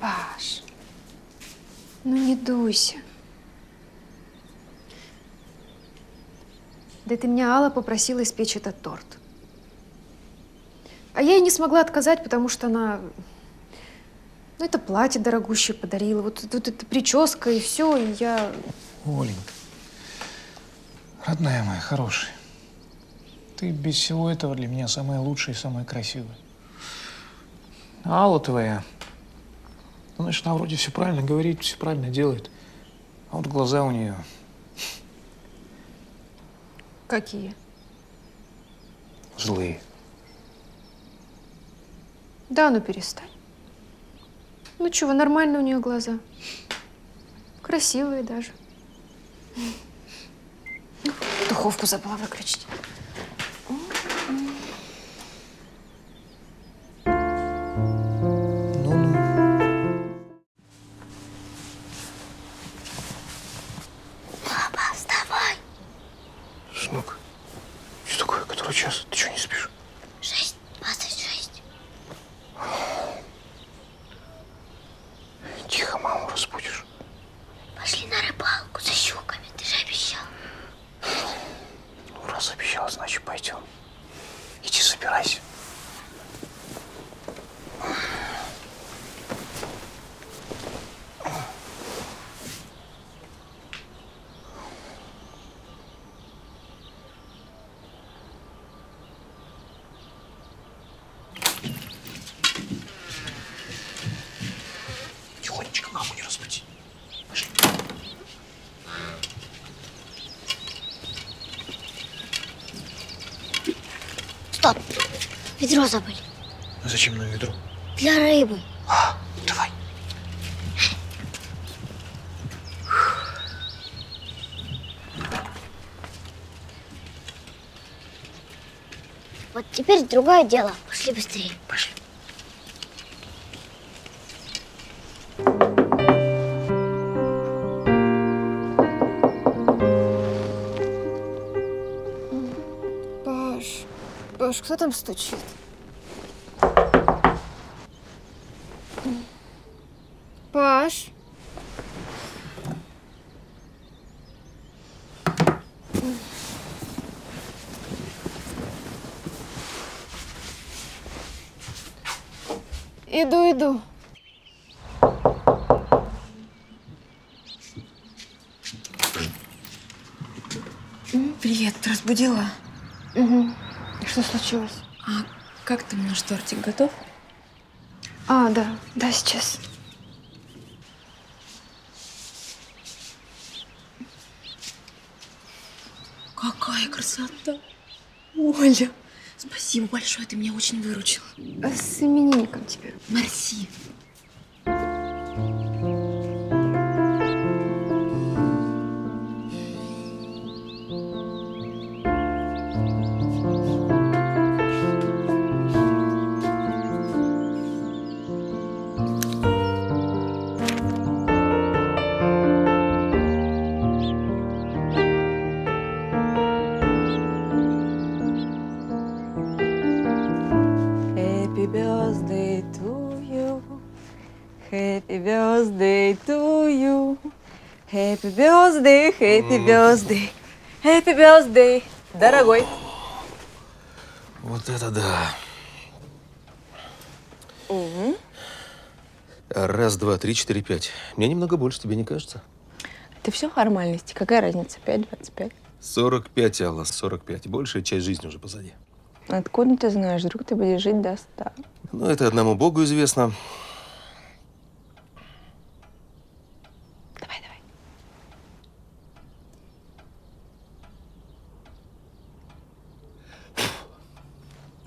Паш, ну не дуйся. Да ты меня Алла попросила испечь этот торт. А я ей не смогла отказать, потому что она... Ну, это платье дорогущее подарила, вот тут эта прическа и все, и я... Оленька, родная моя, хорошая, ты без всего этого для меня самая лучшая и самая красивая. Алла твоя, ну, значит, она вроде все правильно говорит, все правильно делает. А вот глаза у нее Какие? злые. Да, ну перестань. Ну чего, нормально у нее глаза. Красивые даже. Духовку забыла выключить. Папа, вставай. Сынок, что такое? Который час? Ты что, не спишь? Шесть, двадцать шесть. Тихо, маму разбудишь. Пошли на рыбалку за щуками, ты же обещал. Ну, раз обещал, значит, пойдем. Иди собирайся. Тихонечко, маму не разбуди. Пошли. Стоп, ведро забыли. А зачем на ведро? Для рыбы. А, давай. Вот теперь другое дело. Пошли быстрее. Пошли. Паш, Паш, кто там стучит? Паш? Иду, иду. Привет, ты разбудила? Угу. Что случилось? А как там наш тортик готов? А, да, да, сейчас. Какая красота! Оля, спасибо большое, ты меня очень выручила. А С именинником тебя. Мерси. Happy birthday to you. Happy birthday to you. Happy birthday, happy birthday. Happy birthday, дорогой. Вот это да. Мгм. Раз, два, три, четыре, пять. Мне немного больше, тебе не кажется? Это все формальности. Какая разница? 5, 25. 45, Алла, 45. Большая часть жизни уже позади. Откуда ты знаешь? Вдруг ты будешь жить до ста? Ну, это одному Богу известно. Давай,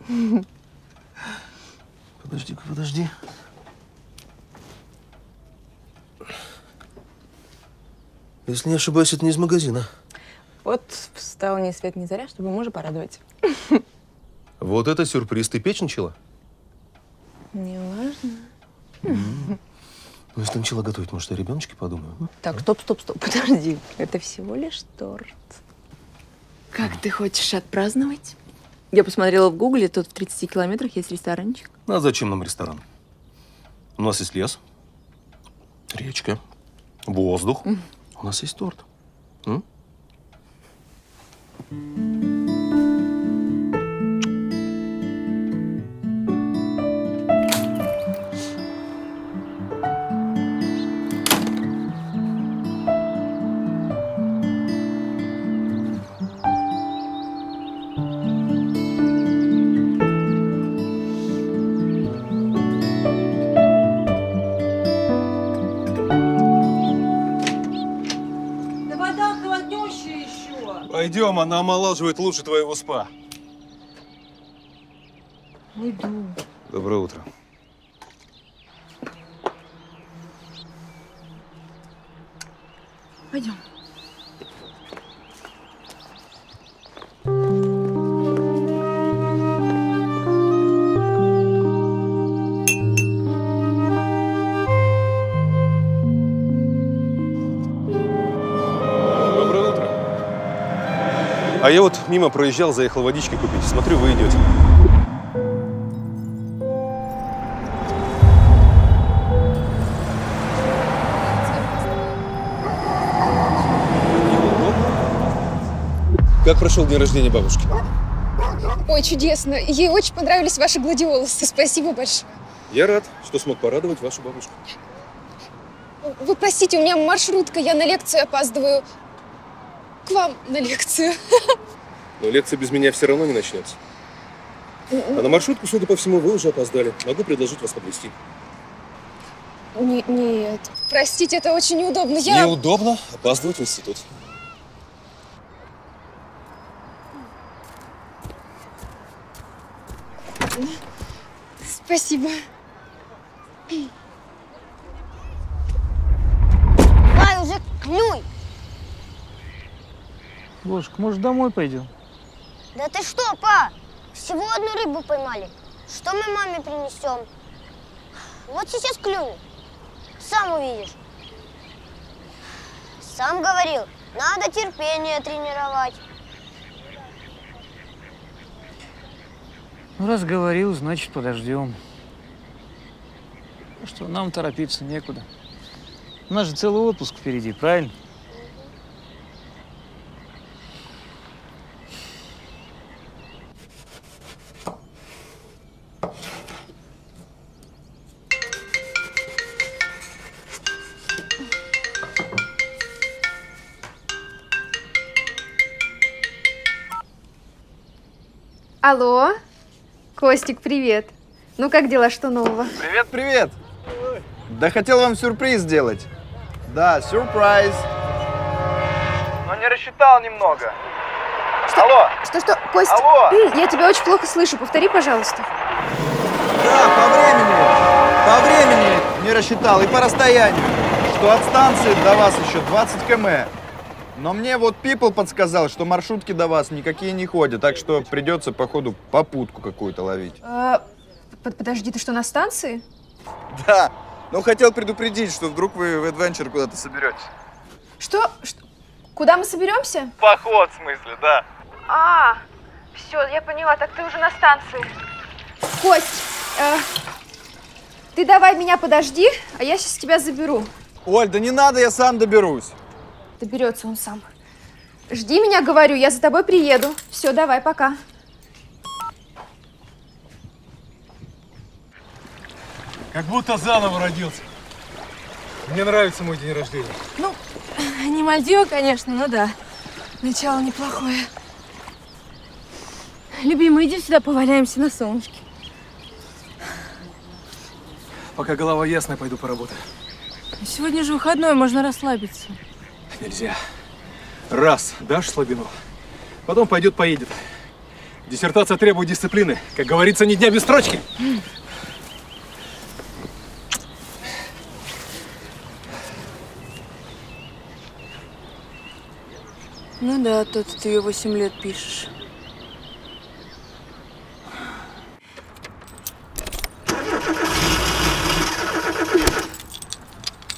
давай. Подожди-ка, подожди. Если не ошибаюсь, это не из магазина. Вот встал не свет не заря, чтобы мужа порадовать. Вот это сюрприз. Ты печь начала? Не важно. Ну, если начала готовить, может, о ребеночке подумаю? Так, стоп, стоп, стоп, подожди. Это всего лишь торт. Как ты хочешь отпраздновать? Я посмотрела в гугле, тут в 30 километрах есть ресторанчик. А зачем нам ресторан? У нас есть лес, речка, воздух. У нас есть торт. М? Пойдем, она омолаживает лучше твоего спа. Уйду. Доброе утро. Пойдем. А я вот мимо проезжал, заехал водички купить. Смотрю, вы идете. Как прошел день рождения бабушки? Ой, чудесно. Ей очень понравились ваши гладиолусы. Спасибо большое. Я рад, что смог порадовать вашу бабушку. Вы простите, у меня маршрутка, я на лекцию опаздываю. К вам на лекцию. Но лекция без меня все равно не начнется. А на маршрутку, судя по всему, вы уже опоздали. Могу предложить вас подвести. Не- нет, простите, это очень неудобно. Я... Неудобно опаздывать в институт. Спасибо. Давай уже клюй. Ложка, может, домой пойдем? Да ты что, па? Всего одну рыбу поймали. Что мы маме принесем? Вот сейчас клюнет. Сам увидишь. Сам говорил, надо терпение тренировать. Ну, раз говорил, значит, подождем. Ну что, нам торопиться некуда. У нас же целый отпуск впереди, правильно? Алло? Костик, привет. Ну как дела, что нового? Привет, привет! Да хотел вам сюрприз сделать. Да, сюрприз. Но не рассчитал немного. Алло! Что-что? Кость, Алло! м, я тебя очень плохо слышу. Повтори, пожалуйста. Да, по времени. По времени не рассчитал и по расстоянию. Что от станции до вас еще 20 км. Но мне вот People подсказал, что маршрутки до вас никакие не ходят, так что придется, походу, попутку какую-то ловить. А, под- подожди, ты что, на станции? Да, ну хотел предупредить, что вдруг вы в Adventure куда-то соберетесь. Что? Что? Куда мы соберемся? Поход, в смысле, да. А, все, я поняла, так ты уже на станции. Кость, э, ты давай меня подожди, а я сейчас тебя заберу. Оль, да не надо, я сам доберусь. Доберется он сам. Жди меня, говорю, я за тобой приеду. Все, давай, пока. Как будто заново родился. Мне нравится мой день рождения. Ну, не Мальдивы, конечно, но да. Начало неплохое. Любимый, иди сюда, поваляемся на солнышке. Пока голова ясная, пойду поработаю. Сегодня же выходной, можно расслабиться. Нельзя. Раз, дашь слабину, потом пойдет, поедет. Диссертация требует дисциплины. Как говорится, ни дня без строчки. Ну да, тут ты ее 8 лет пишешь.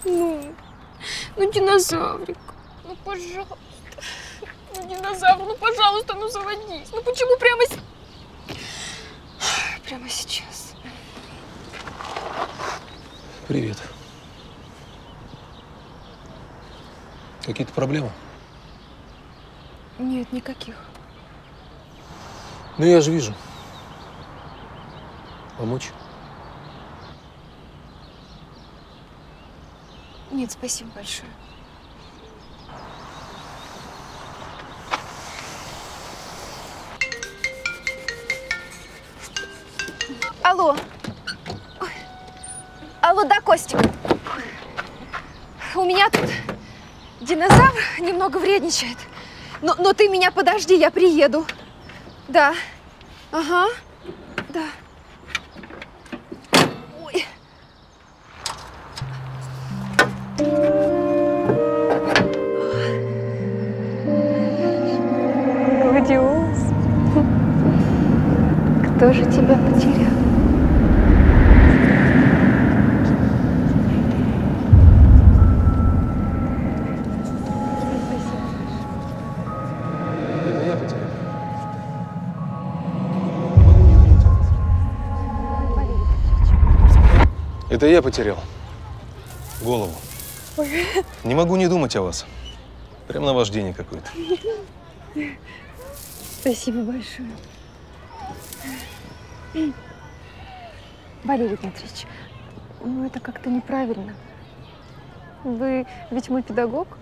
Ну, ну динозаврик, ну пожалуйста. Ну динозавр, ну пожалуйста, ну заводись. Ну почему прямо с... Прямо сейчас? Привет. Какие-то проблемы? Нет, никаких. Ну, я же вижу. Помочь? Нет, спасибо большое. Алло. Ой. Алло, да, Костик. У меня тут динозавр немного вредничает. Но, но ты меня подожди, я приеду. Да. Ага. Да. Ой. Гладиолус. Кто же тебя потерял? Это я потерял голову. Не могу не думать о вас. Прям наваждение какое-то. Спасибо большое. Валерий Дмитриевич, ну это как-то неправильно. Вы ведь мой педагог.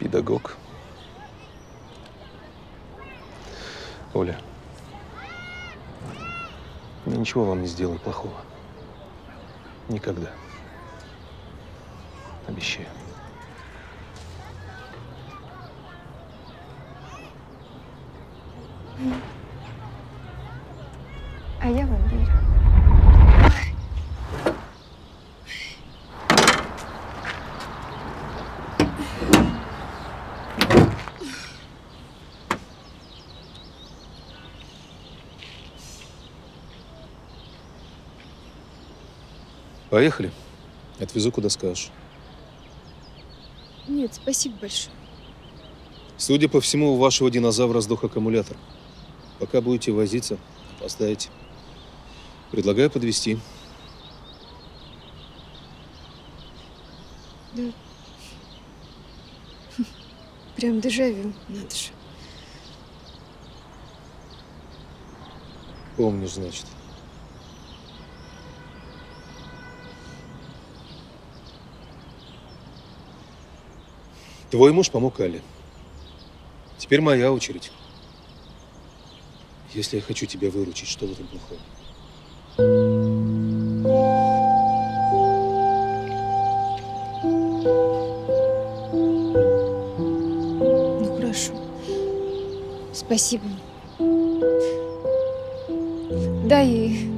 Педагог. Оля, я ничего вам не сделаю плохого. Никогда. Обещаю. А я вам верю. Поехали. Отвезу, куда скажешь. Нет, спасибо большое. Судя по всему, у вашего динозавра сдох аккумулятор. Пока будете возиться, опоздаете. Предлагаю подвести. Да. Прям дежавю, надо же. Помнишь, значит. Твой муж помог Али. Теперь моя очередь. Если я хочу тебя выручить, что в этом плохого? Ну хорошо. Спасибо. Да и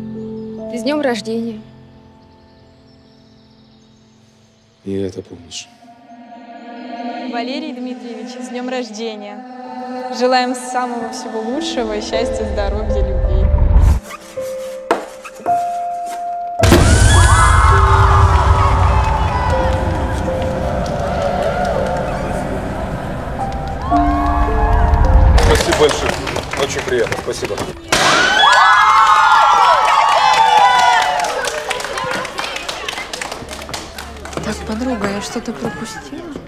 с днем рождения. И это помнишь. Валерий Дмитриевич, с днем рождения! Желаем самого всего лучшего, счастья, здоровья, любви. Спасибо большое. Очень приятно. Спасибо. Так, подруга, я что-то пропустила?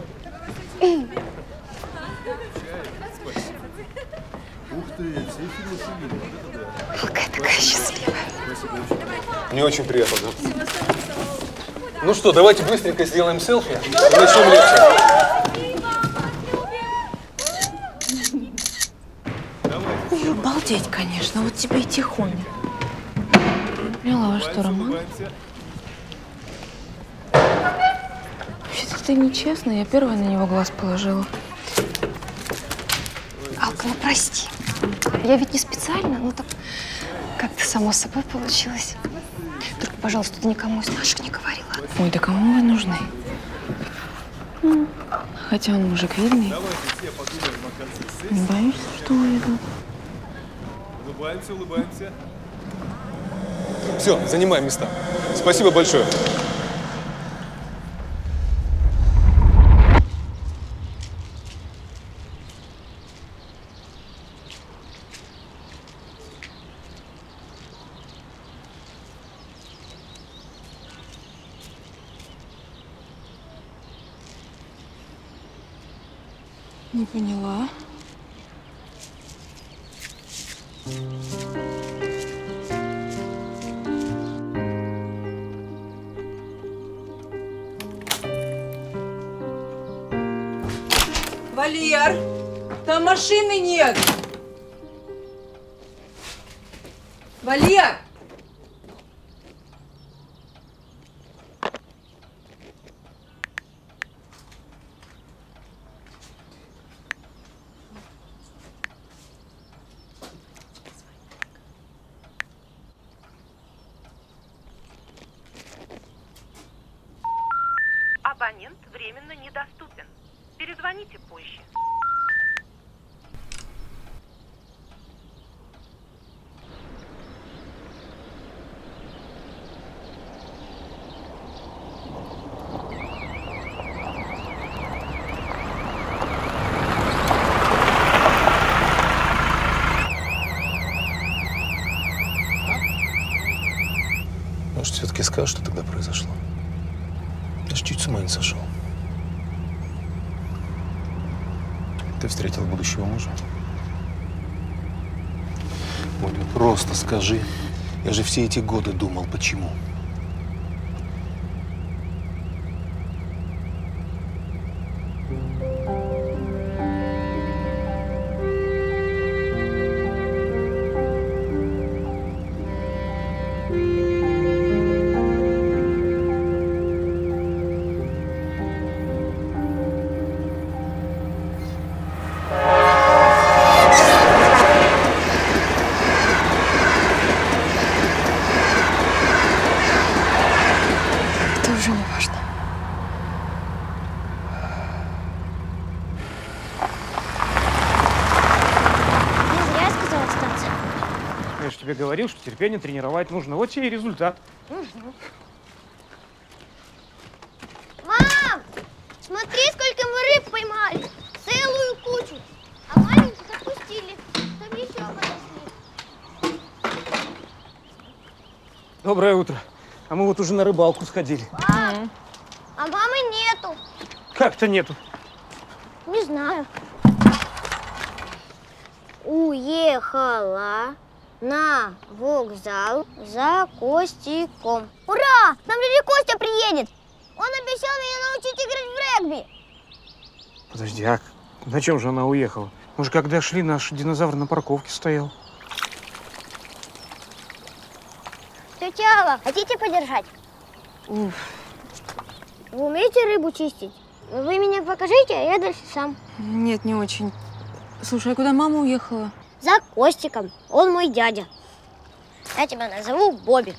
Мне очень приятно, да. Ну что, давайте быстренько сделаем селфи и начнем лекцию. Ой, обалдеть, конечно. Вот тебе и тихоня. Поняла, а что, Роман? Вообще-то это нечестно. Я первая на него глаз положила. Алка, ну прости. Я ведь не специально, ну так как-то само собой получилось. Пожалуйста, ты никому из наших не говорила. Ой, да кому вы нужны? Хотя он мужик видный. Не боюсь, что уйду. Улыбаемся, улыбаемся. Все, занимаем места. Спасибо большое. Валер, там машины нет. Валер! Абонент временно недоступен. Перезвоните позже. Может, все-таки скажешь, что тогда произошло? Я ж чуть с ума не сошел. Ты встретил будущего мужа? Оля, просто скажи. Я же все эти годы думал, почему. Терпение тренировать нужно. Вот тебе и результат. Мам! Смотри, сколько мы рыб поймали. Целую кучу. А маленьких отпустили. Там еще подошли. Доброе утро. А мы вот уже на рыбалку сходили. Пап, а мамы нету. Как-то нету. Не знаю. Уехала на вокзал за Костиком. Ура! К нам дядя Костя приедет. Он обещал меня научить играть в регби. Подожди, а на чем же она уехала? Может, когда шли, наш динозавр на парковке стоял? Тетя Алла, хотите подержать? Вы умеете рыбу чистить? Вы меня покажите, а я дальше сам. Нет, не очень. Слушай, а куда мама уехала? За Костиком. Он мой дядя. Я тебя назову Бобик.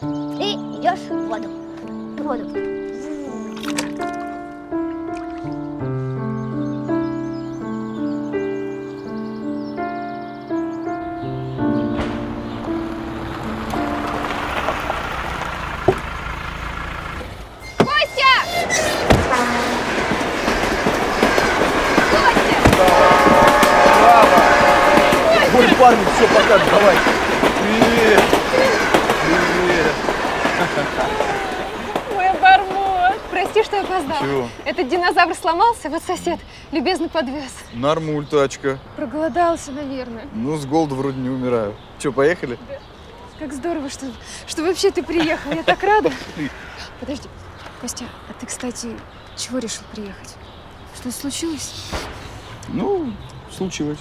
Ты идешь в воду. В воду. Сломался, вот сосед любезно подвез. Нормуль тачка. Проголодался, наверное. Ну, с голоду вроде не умираю. Че, поехали? Как здорово, что, что вообще ты приехал. Я так рада. Подожди. Костя, а ты, кстати, чего решил приехать? Что случилось? Ну, случилось.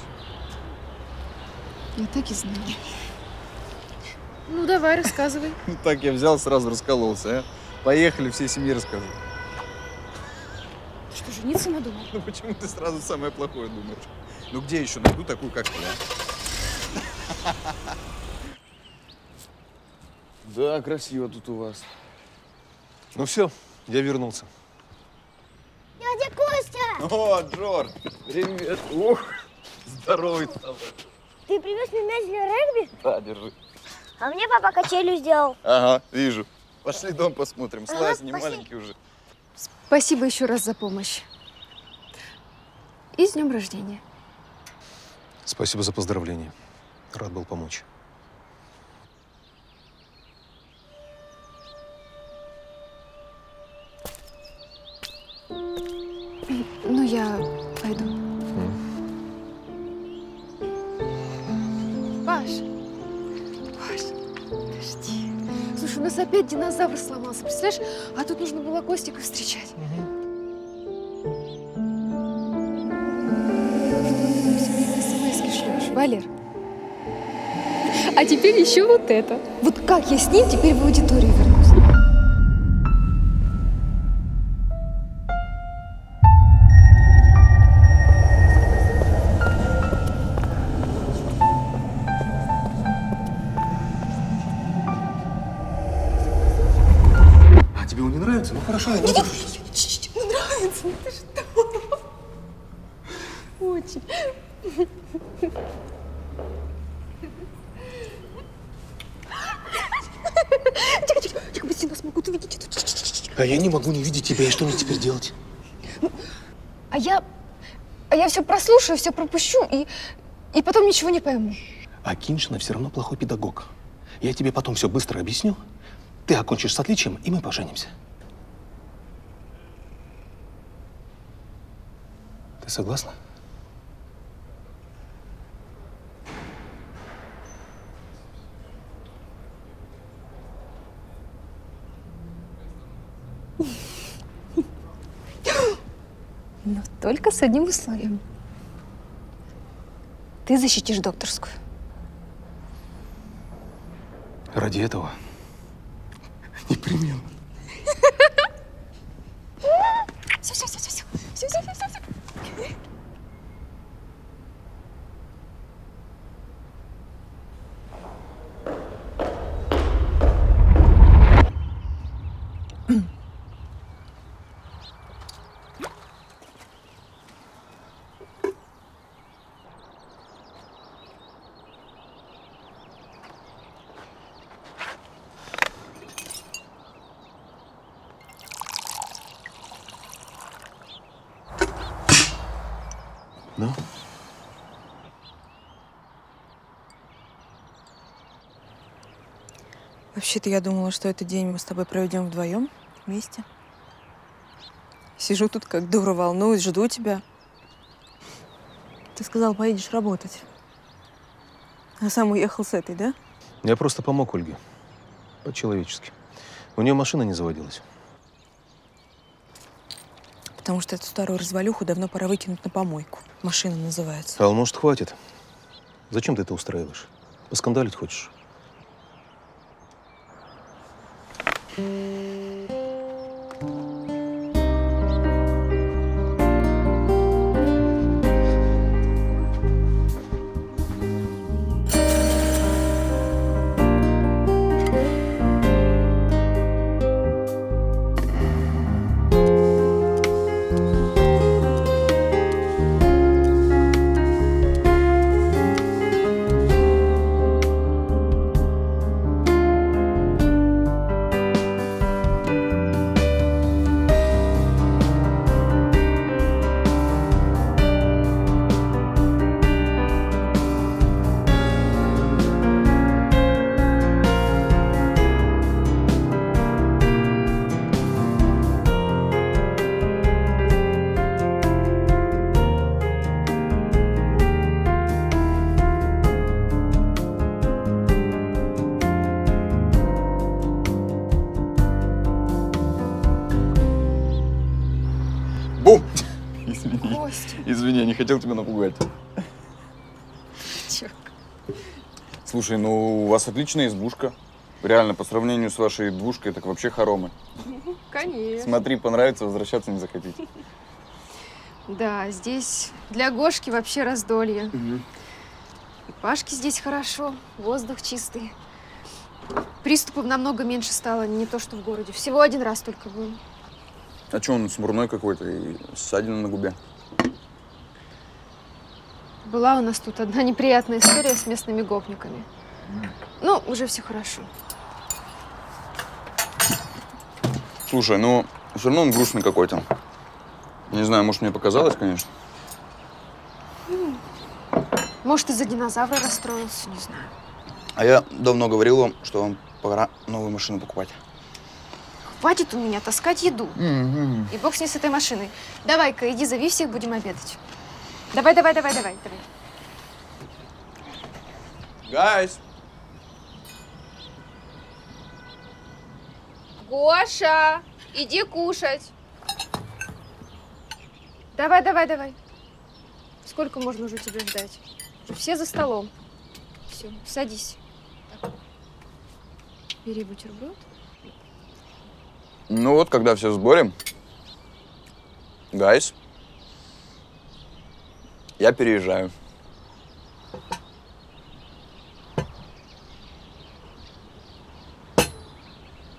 Я так и знала. Ну, давай, рассказывай. Ну, Так я взял, сразу раскололся, а. Поехали, всей семье Что, жениться надумал? Ну почему ты сразу самое плохое думаешь? Ну где еще найду такую, как ты? Да, красиво тут у вас. Ну все, я вернулся. Дядя Костя! О, Джордж! Привет! Ух, здоровый стал. Ты привез мне мяч для регби? Да, держи. А мне папа качелю сделал. Ага, вижу. Пошли дом посмотрим. Ага, Слазь, не пошли. маленький уже. Спасибо еще раз за помощь. И с днем рождения. Спасибо за поздравление. Рад был помочь. Ну, я пойду. Паш, Паш, у нас опять динозавр сломался, представляешь? А тут нужно было Костика встречать. Шлешь, Валер. А теперь еще вот это. Вот как я с ним теперь в аудиторию вернусь? Нравится? Ну нравится, ну ты что? Очень. Тихо, тихо, тихо, пусти, нас могут увидеть. А я не могу не видеть тебя, и что мне теперь делать? А я, а я все прослушаю, все пропущу и, и потом ничего не пойму. А Киншина все равно плохой педагог. Я тебе потом все быстро объясню. Ты окончишь с отличием, и мы поженимся. Ты согласна? Но только с одним условием. Ты защитишь докторскую. Ради этого непременно. Вообще-то я думала, что этот день мы с тобой проведем вдвоем, вместе. Сижу тут как дура, волнуюсь, жду тебя. Ты сказал, поедешь работать. А сам уехал с этой, да? Я просто помог Ольге. По-человечески. У нее машина не заводилась. Потому что эту старую развалюху давно пора выкинуть на помойку. Машина называется. А может, хватит? Зачем ты это устраиваешь? Поскандалить хочешь? うん Костя. Извини, я не хотел тебя напугать. Чё? Слушай, ну у вас отличная избушка. Реально, по сравнению с вашей двушкой, так вообще хоромы. Конечно. Смотри, понравится, возвращаться не захотите. Да, здесь для Гошки вообще раздолье. И Пашке здесь хорошо, воздух чистый. Приступов намного меньше стало, не то что в городе. Всего один раз только был. А что он смурной какой-то и ссадина на губе? Была у нас тут одна неприятная история с местными гопниками. Ну, уже все хорошо. Слушай, ну, все равно он грустный какой-то. Не знаю, может, мне показалось, конечно. Может, из-за динозавра расстроился, не знаю. А я давно говорил вам, что вам пора новую машину покупать. Хватит у меня таскать еду. И бог с ней с этой машиной. Давай-ка, иди зови всех, будем обедать. Давай, давай, давай, давай, давай. Гайс! Гоша, иди кушать. Давай, давай, давай. Сколько можно уже тебя ждать? Уже Все за столом. Все, садись. Так. Бери бутерброд. Ну вот, когда все в сборе, гайс, я переезжаю.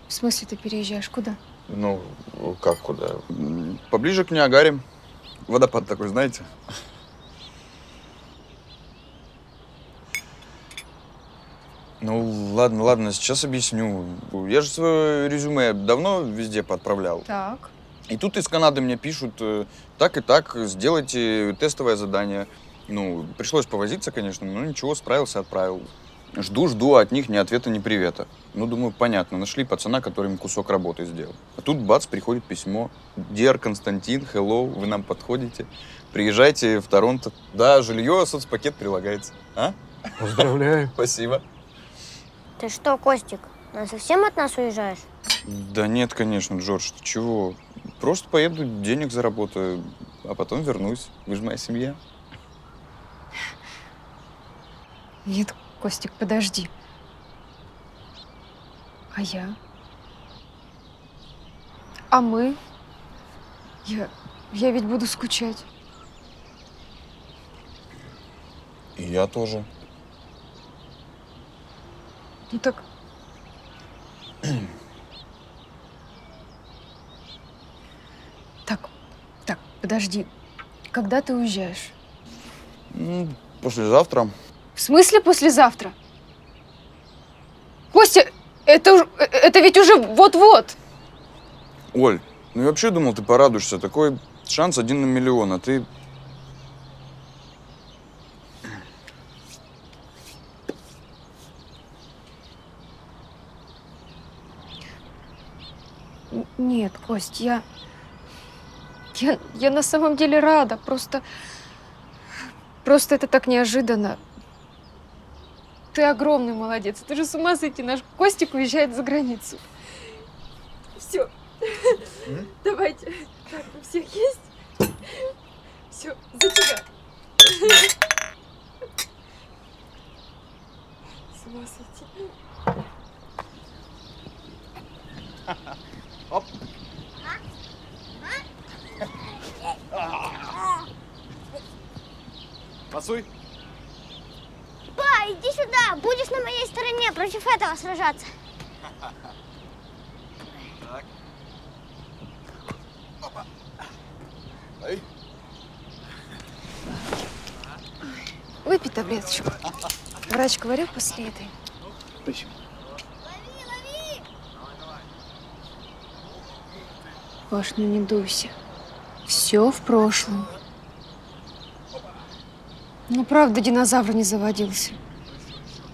В смысле ты переезжаешь? Куда? Ну, как куда? Поближе к Ниагаре. Водопад такой, знаете? Ну, ладно, ладно, сейчас объясню. Я же свое резюме давно везде подправлял. Так. И тут из Канады мне пишут, э, так и так, сделайте тестовое задание. Ну, пришлось повозиться, конечно, но ничего, справился, отправил. Жду, жду, а от них ни ответа, ни привета. Ну, думаю, понятно, нашли пацана, который им кусок работы сделал. А тут, бац, приходит письмо. Дер Константин, hello, вы нам подходите. Приезжайте в Торонто. Да, жилье, соцпакет прилагается. А? Поздравляю. Спасибо. Ты что, Костик, на совсем от нас уезжаешь? Да нет, конечно, Джордж, ты чего? Просто поеду, денег заработаю, а потом вернусь. Вы же моя семья. Нет, Костик, подожди. А я? А мы? Я, я ведь буду скучать. И я тоже. Ну так так, подожди. Когда ты уезжаешь? Послезавтра. В смысле послезавтра? Костя, это, э, это ведь уже вот-вот. Оль, ну я вообще думал, ты порадуешься. Такой шанс один на миллион, а ты... Нет, Кость, я... Я, я на самом деле рада, просто... Просто это так неожиданно. Ты огромный молодец. Ты же с ума сойти. Наш Костик уезжает за границу. Все. Давайте. Так, у всех есть? Все, за тебя. С ума сойти. Пасуй. Па, иди сюда, будешь на моей стороне против этого сражаться. Так. Опа. Ай. Выпей таблеточку. Врач говорил после этой. Спасибо. Паш, ну не дуйся. Все в прошлом. Ну, правда, динозавр не заводился.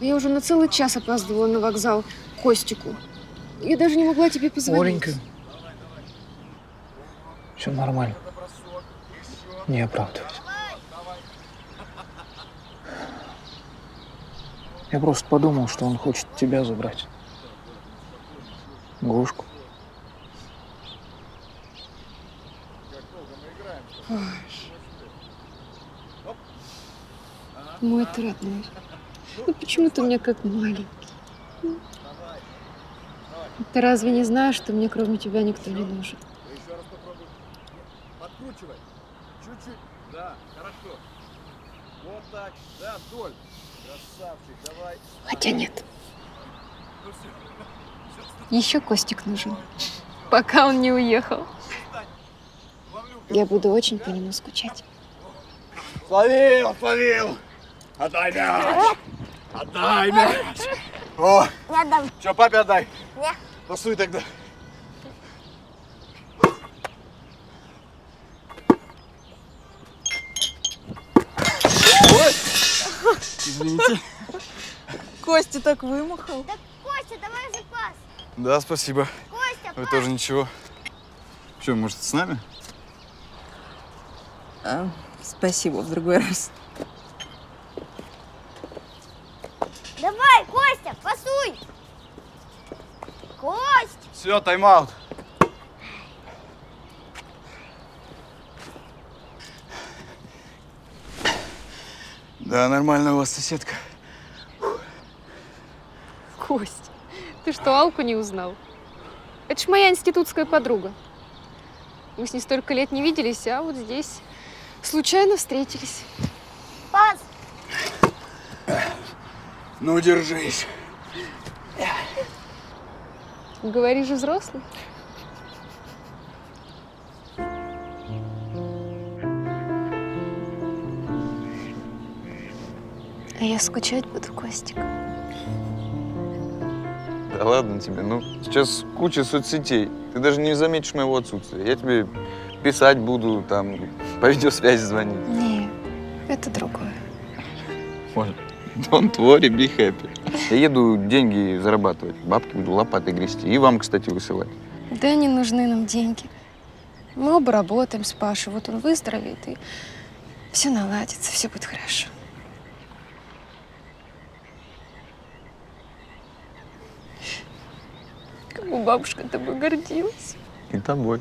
Я уже на целый час опаздывала на вокзал к Костику. Я даже не могла тебе позвонить. Оленька. Все нормально. Не оправдывайся. Я просто подумал, что он хочет тебя забрать. Гошку. Паш. Мой ты родной. Ну почему ты меня как маленький? Ты разве не знаешь, что мне кроме тебя никто не нужен? Подкручивай. Чуть-чуть. Да, хорошо. Вот так. Да, вдоль. Красавчик, давай. Хотя нет. Ну. Еще Костик нужен. Пока он не уехал. Я буду очень по нему скучать. Словил, словил. Отдай мяч. Отдай мяч. О, Я дам. что, папе отдай? Не. Пасуй тогда. Ой! Извините. Костя так вымахал. Так, Костя, давай же пас. Да, спасибо. Костя, Вы тоже ничего. Что, может, с нами? А, спасибо, в другой раз. Давай, Костя, пасуй. Кость. Все, тайм-аут. Да, нормально у вас соседка. Кость, ты что, Алку не узнал? Это ж моя институтская подруга. Мы с ней столько лет не виделись, а вот здесь случайно встретились. Пас. Ну, держись. Говоришь, взрослый? А я скучать буду, Костик. Да ладно тебе, ну, сейчас куча соцсетей. Ты даже не заметишь моего отсутствия. Я тебе писать буду, там, по видеосвязи звонить. Не, это другое. Оль, don't worry, be happy. Я еду деньги зарабатывать. Бабки буду лопатой грести. И вам, кстати, высылать. Да не нужны нам деньги. Мы оба работаем с Пашей. Вот он выздоровеет, и все наладится, все будет хорошо. Как бы бабушка тобой гордилась. И тобой.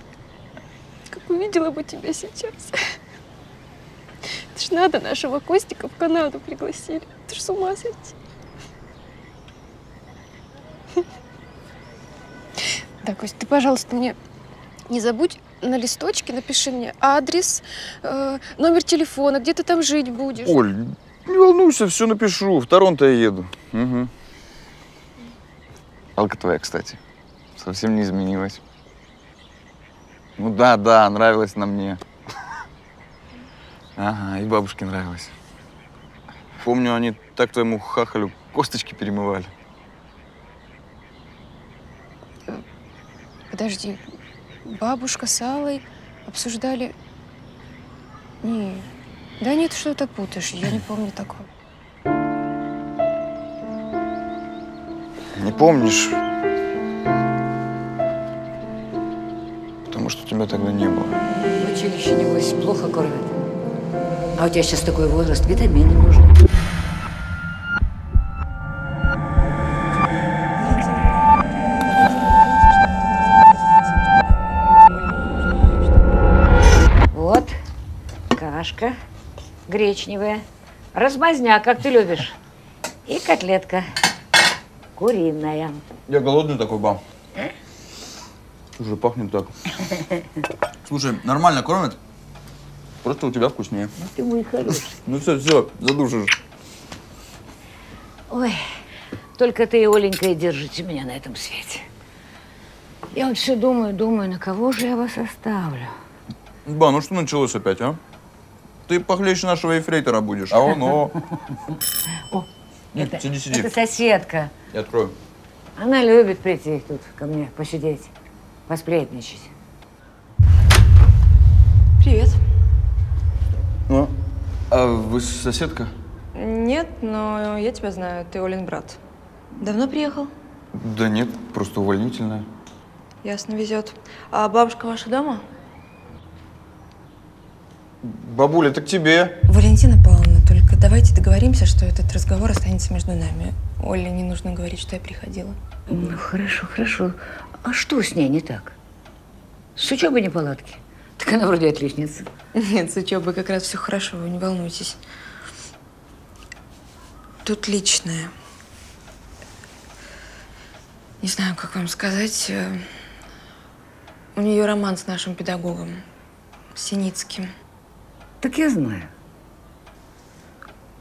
Как увидела бы тебя сейчас. Это ж надо нашего Костика в Канаду пригласили. Ты ж с ума сойти. Да, Кость, ты, пожалуйста, мне не забудь на листочке напиши мне адрес, э, номер телефона, где ты там жить будешь. Оль, не волнуйся, все напишу. В Торонто я еду. Угу. Алка твоя, кстати, совсем не изменилась. Ну да, да, нравилась на мне. Ага, и бабушке нравилось. Помню, они так твоему хахалю косточки перемывали. Подожди, бабушка с Аллой обсуждали... Не, да нет, что ты путаешь, я не помню такого. Не помнишь? Потому что тебя тогда не было. В училище, небось, плохо кормят. А у тебя сейчас такой возраст, витамины нужны. Кашка гречневая, размазня, как ты любишь, и котлетка куриная. Я голодный такой, бам. Уже пахнет так. Слушай, нормально кормят? Просто у тебя вкуснее. Ну ты мой хороший. Ну все, все, задушишь. Ой, только ты, Оленька, и держите меня на этом свете. Я вот все думаю, думаю, на кого же я вас оставлю. Ба, ну что началось опять, а? Ты похлеще нашего ефрейтора будешь, а он, о. Нет, Это- сиди, сиди. Это соседка. Я открою. Она любит прийти тут ко мне посидеть, посплетничать. Привет. Ну, а вы соседка? Нет, но я тебя знаю. Ты Олин брат. Давно приехал? Да нет, просто увольнительная. Ясно, везет. А бабушка ваша дома? Бабуля, это к тебе. Валентина Павловна, только давайте договоримся, что этот разговор останется между нами. Оле не нужно говорить, что я приходила. Ну, хорошо, хорошо. А что с ней не так? С учебой неполадки? Так она вроде отличница. Нет, с учебой как раз все хорошо, вы не волнуйтесь. Тут личное. Не знаю, как вам сказать. э, У нее роман с нашим педагогом, Синицким. Так я знаю.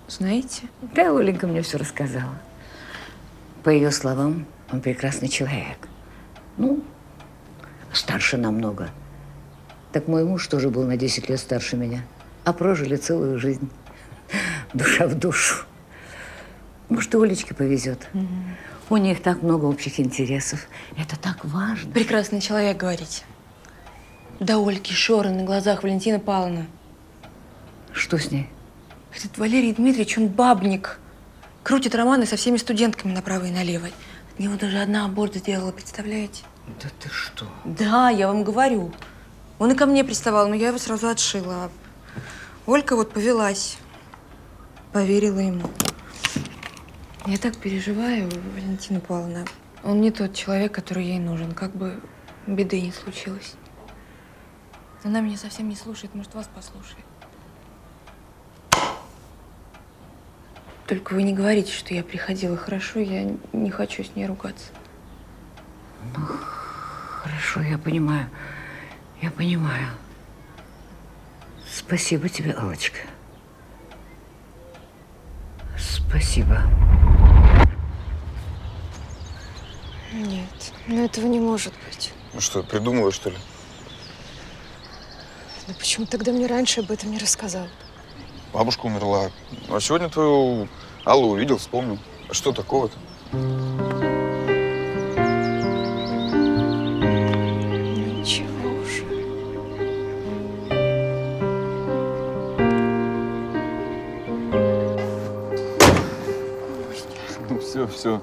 Знаете? Да, Оленька мне все рассказала. По ее словам, он прекрасный человек. Ну, старше намного. Так мой муж тоже был на 10 лет старше меня, а прожили целую жизнь. Душа в душу. Может, и Олечке повезет. У них так много общих интересов. Это так важно. Прекрасный человек, говорите. Да Ольги Шоры на глазах Валентина Павловна. Что с ней? Этот Валерий Дмитриевич, он бабник. Крутит романы со всеми студентками направо и налево. От него даже одна аборт сделала, представляете? Да ты что? Да, я вам говорю. Он и ко мне приставал, но я его сразу отшила. Олька вот повелась. Поверила ему. Я так переживаю, Валентина Павловна. Он не тот человек, который ей нужен, как бы беды не случилось. Она меня совсем не слушает, может, вас послушает. Только вы не говорите, что я приходила, хорошо? Я не хочу с ней ругаться. Хорошо, я понимаю. Я понимаю. Спасибо тебе, Алочка. Спасибо. Нет, ну этого не может быть. Ну что, придумала, что ли? Ну почему тогда мне раньше об этом не рассказал? Бабушка умерла. А сегодня твою Аллу увидел, вспомнил. А что такого-то? Ничего уже. Ну все, все.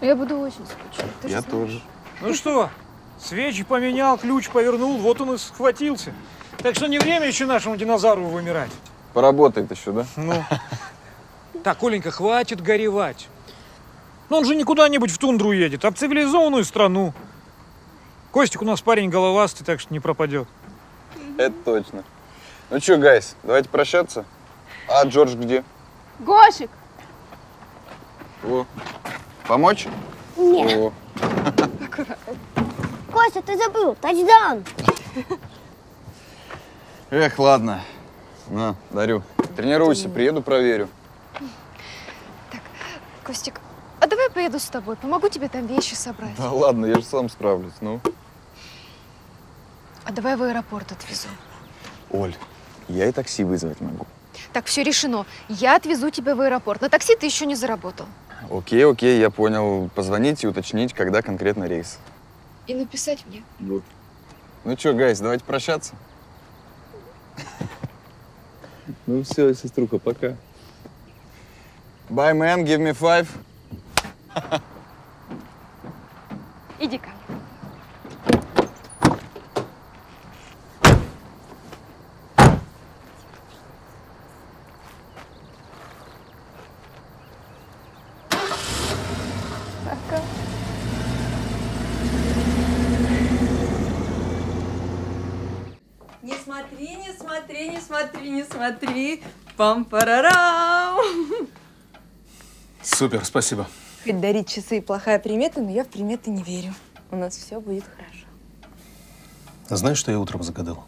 Я буду очень скучать. ты же Я знаешь. тоже. Ну что, свечи поменял, ключ повернул, вот он и схватился. Так что не время еще нашему динозавру вымирать. Поработает еще, да? Ну. Так, Оленька, хватит горевать. Ну он же не куда-нибудь в тундру едет, а в цивилизованную страну. Костик у нас парень головастый, так что не пропадет. Это точно. Ну что, гайс, давайте прощаться. А Джордж где? Гошик! О. Помочь? Нет. О. Костя, ты забыл, тачдаун. Эх, ладно. На, дарю. Тренируйся, приеду, проверю. Костик, а давай поеду с тобой, помогу тебе там вещи собрать. Да ладно, я же сам справлюсь, ну. А давай в аэропорт отвезу. Оль, я и такси вызвать могу. Так, все решено. Я отвезу тебя в аэропорт. На такси ты еще не заработал. Окей, окей, я понял. Позвонить и уточнить, когда конкретно рейс. И написать мне. Вот. Ну что, гайс, давайте прощаться. Ну все, сеструха, пока. Bye, man, give me five. Иди ко мне. Пока. Не смотри, не смотри, не смотри, не смотри. Пам-парарам. Супер, спасибо. Хоть дарить часы и плохая примета, но я в приметы не верю. У нас все будет хорошо. А знаешь, что я утром загадал?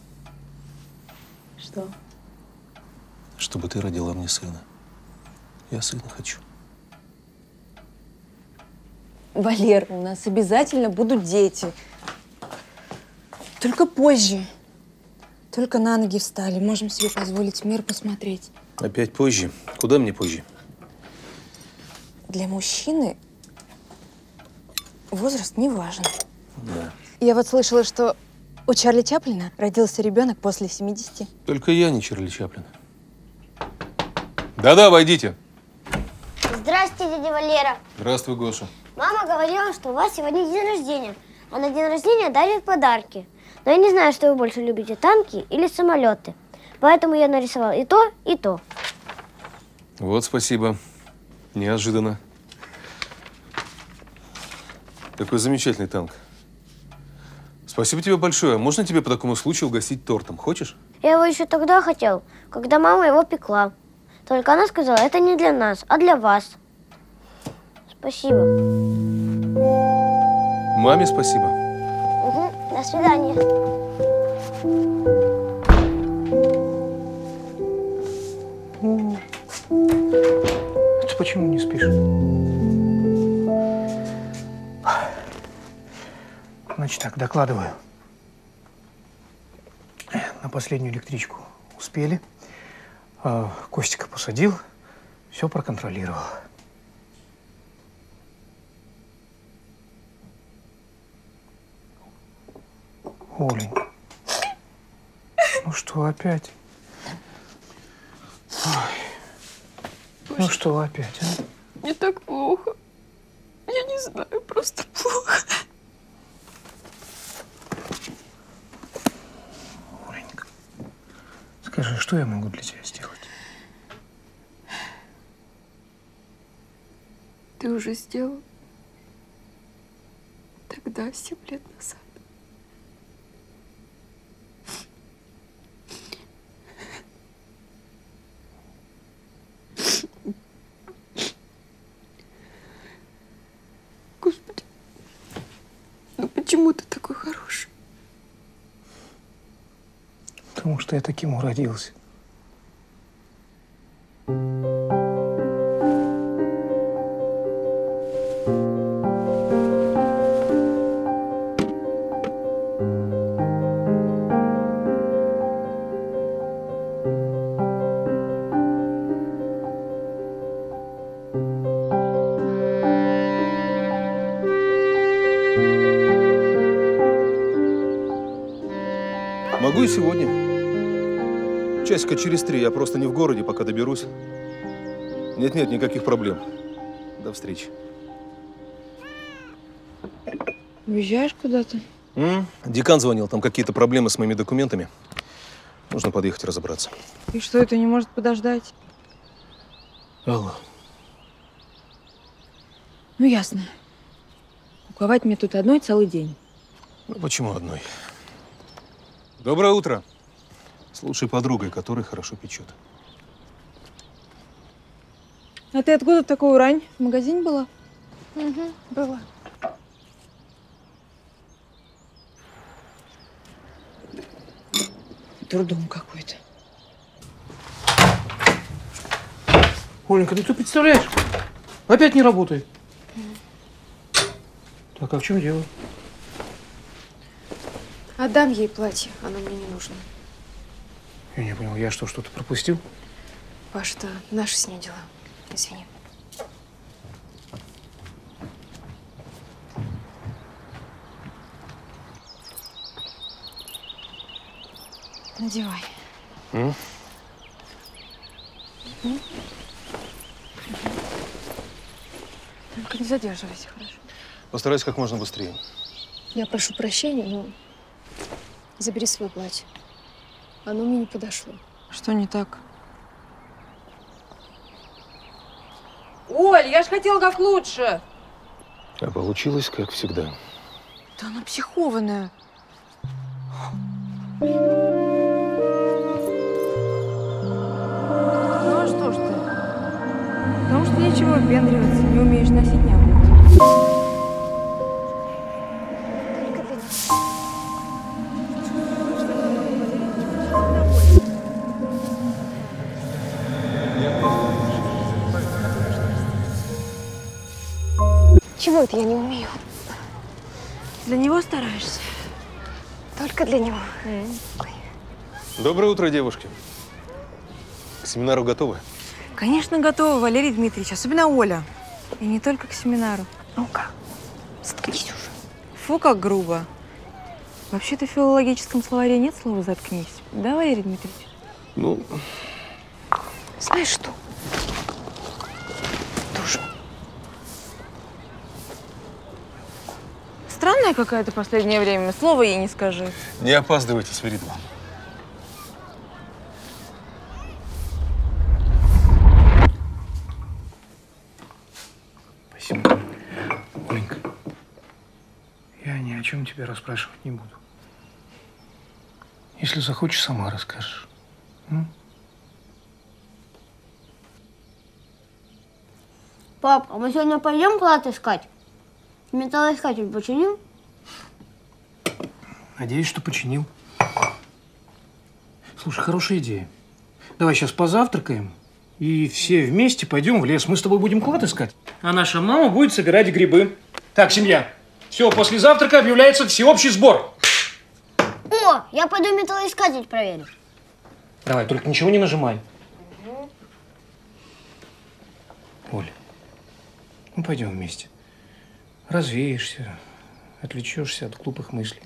Что? Чтобы ты родила мне сына. Я сына хочу. Валер, у нас обязательно будут дети. Только позже. Только на ноги встали. Можем себе позволить мир посмотреть. Опять позже? Куда мне позже? Для мужчины возраст не важен. Да. Я вот слышала, что у Чарли Чаплина родился ребенок после 70. Только я не Чарли Чаплин. Да-да, войдите. Здравствуйте, дядя Валера. Здравствуй, Гоша. Мама говорила, что у вас сегодня день рождения, а на день рождения дарят подарки. Но я не знаю, что вы больше любите, танки или самолеты. Поэтому я нарисовал и то, и то. Вот, спасибо. Неожиданно. Такой замечательный танк. Спасибо тебе большое. Можно тебе по такому случаю угостить тортом? Хочешь? Я его еще тогда хотел, когда мама его пекла. Только она сказала, это не для нас, а для вас. Спасибо. Маме спасибо. До свидания. О, а ты почему не спишь? Значит так, докладываю. На последнюю электричку успели. А, Костика посадил, все проконтролировал. Оленька. Ну что опять? Ой. Ну что опять, а? Мне так плохо. Я не знаю, просто плохо. Скажи, что я могу для тебя сделать? Ты уже сделал? Тогда, семь лет назад. Господи, ну почему ты такой хороший? Потому что я таким уродился. Могу Часика через три. Я просто не в городе, пока доберусь. Нет-нет, никаких проблем. До встречи. Уезжаешь куда-то? Декан звонил, там какие-то проблемы с моими документами. Нужно подъехать разобраться. И что, это не может подождать? Алла, Ну, ясно. Куковать мне тут одной целый день. ну почему одной? Доброе утро. С лучшей подругой, которая хорошо печет. А ты откуда такую рань? В магазине была? Угу, было. Трудом какой-то. Оленька, ты что представляешь? Опять не работает. Так, а в чем дело? Отдам ей платье, оно мне не нужно. Я не понял, я что, что-то пропустил? Паш, это наши с ней дела. Извини. Надевай. М? М? Только не задерживайся, хорошо? Постараюсь как можно быстрее. Я прошу прощения, но забери свое платье. Оно мне не подошло. Что не так? Оль, я ж хотела как лучше. А получилось, как всегда. Да она психованная. Ну а что ж ты? Потому что нечего выпендриваться, не умеешь носить не обувь. Чего это я не умею? Для него стараешься? Только для него. Доброе утро, девушки. К семинару готовы? Конечно, готова, Валерий Дмитриевич, особенно Оля. И не только к семинару. Ну-ка, заткнись уже. Фу, как грубо. Вообще-то в филологическом словаре нет слова «заткнись». Да, Валерий Дмитриевич? Ну, Знаешь что? Странная какая-то последнее время. Слово ей не скажи. не опаздывайте, Сверидова. Спасибо. Оленька, я ни о чем тебя расспрашивать не буду. Если захочешь, сама расскажешь. М? Пап, а мы сегодня пойдем клад искать? Металлоискатель починил? Надеюсь, что починил. Слушай, хорошая идея. Давай сейчас позавтракаем И все вместе пойдем в лес. Мы с тобой будем клад искать. А наша мама будет собирать грибы. Так, семья. Все, после завтрака объявляется всеобщий сбор. О, я пойду металлоискатель проверю. Давай, только ничего не нажимай. Оль, ну пойдем вместе. Развеешься, отвлечешься от глупых мыслей.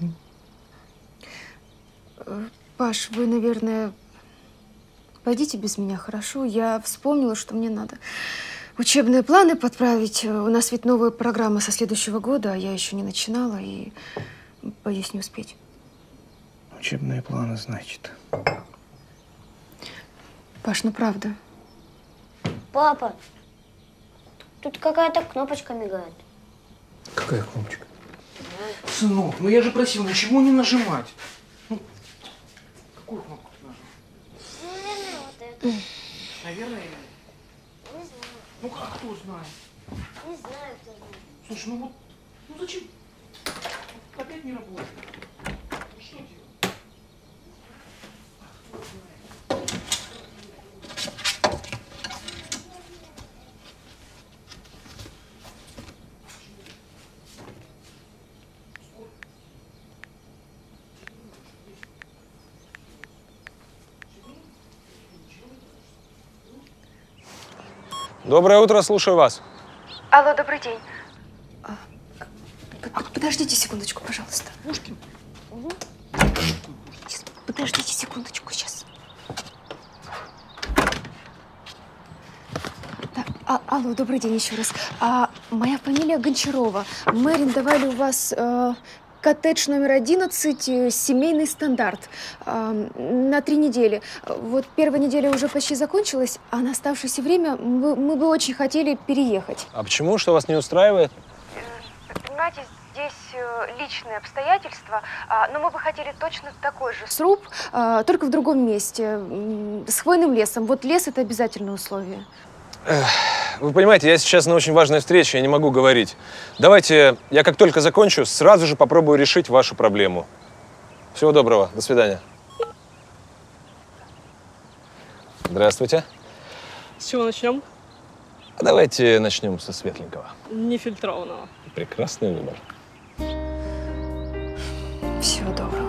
Паш, вы, наверное, пойдите без меня, хорошо? Я вспомнила, что мне надо учебные планы подправить. У нас ведь новая программа со следующего года, а я еще не начинала и боюсь не успеть. Учебные планы, значит. Паш, ну правда. Папа, тут какая-то кнопочка мигает. Какая кнопочка? Сынок, ну я же просил ничего не нажимать. Какую кнопку ты нажал? Наверное, вот это. Наверное, Не знаю. ну как кто знает? Не знаю, кто знает. Слушай, ну вот, ну зачем? Опять не работает. Ну что делать? Доброе утро, слушаю вас. Алло, добрый день. А, Подождите секундочку, пожалуйста. Пушкин. Подождите секундочку, сейчас. Да, а- алло, добрый день еще раз. А, моя фамилия Гончарова. Мы арендовали у вас э, коттедж номер 11, э, семейный стандарт, э, на три недели. Вот первая неделя уже почти закончилась, а на оставшееся время мы, мы бы очень хотели переехать. А почему? Что вас не устраивает? Понимаете, здесь э, личные обстоятельства, а, но мы бы хотели точно такой же сруб, а, только в другом месте, с хвойным лесом. Вот лес – это обязательное условие. Вы понимаете, я сейчас на очень важной встрече, я не могу говорить. Давайте, я как только закончу, сразу же попробую решить вашу проблему. Всего доброго, до свидания. Здравствуйте. С чего начнем? А давайте начнем со светленького. Нефильтрованного. Прекрасный выбор. Всего доброго.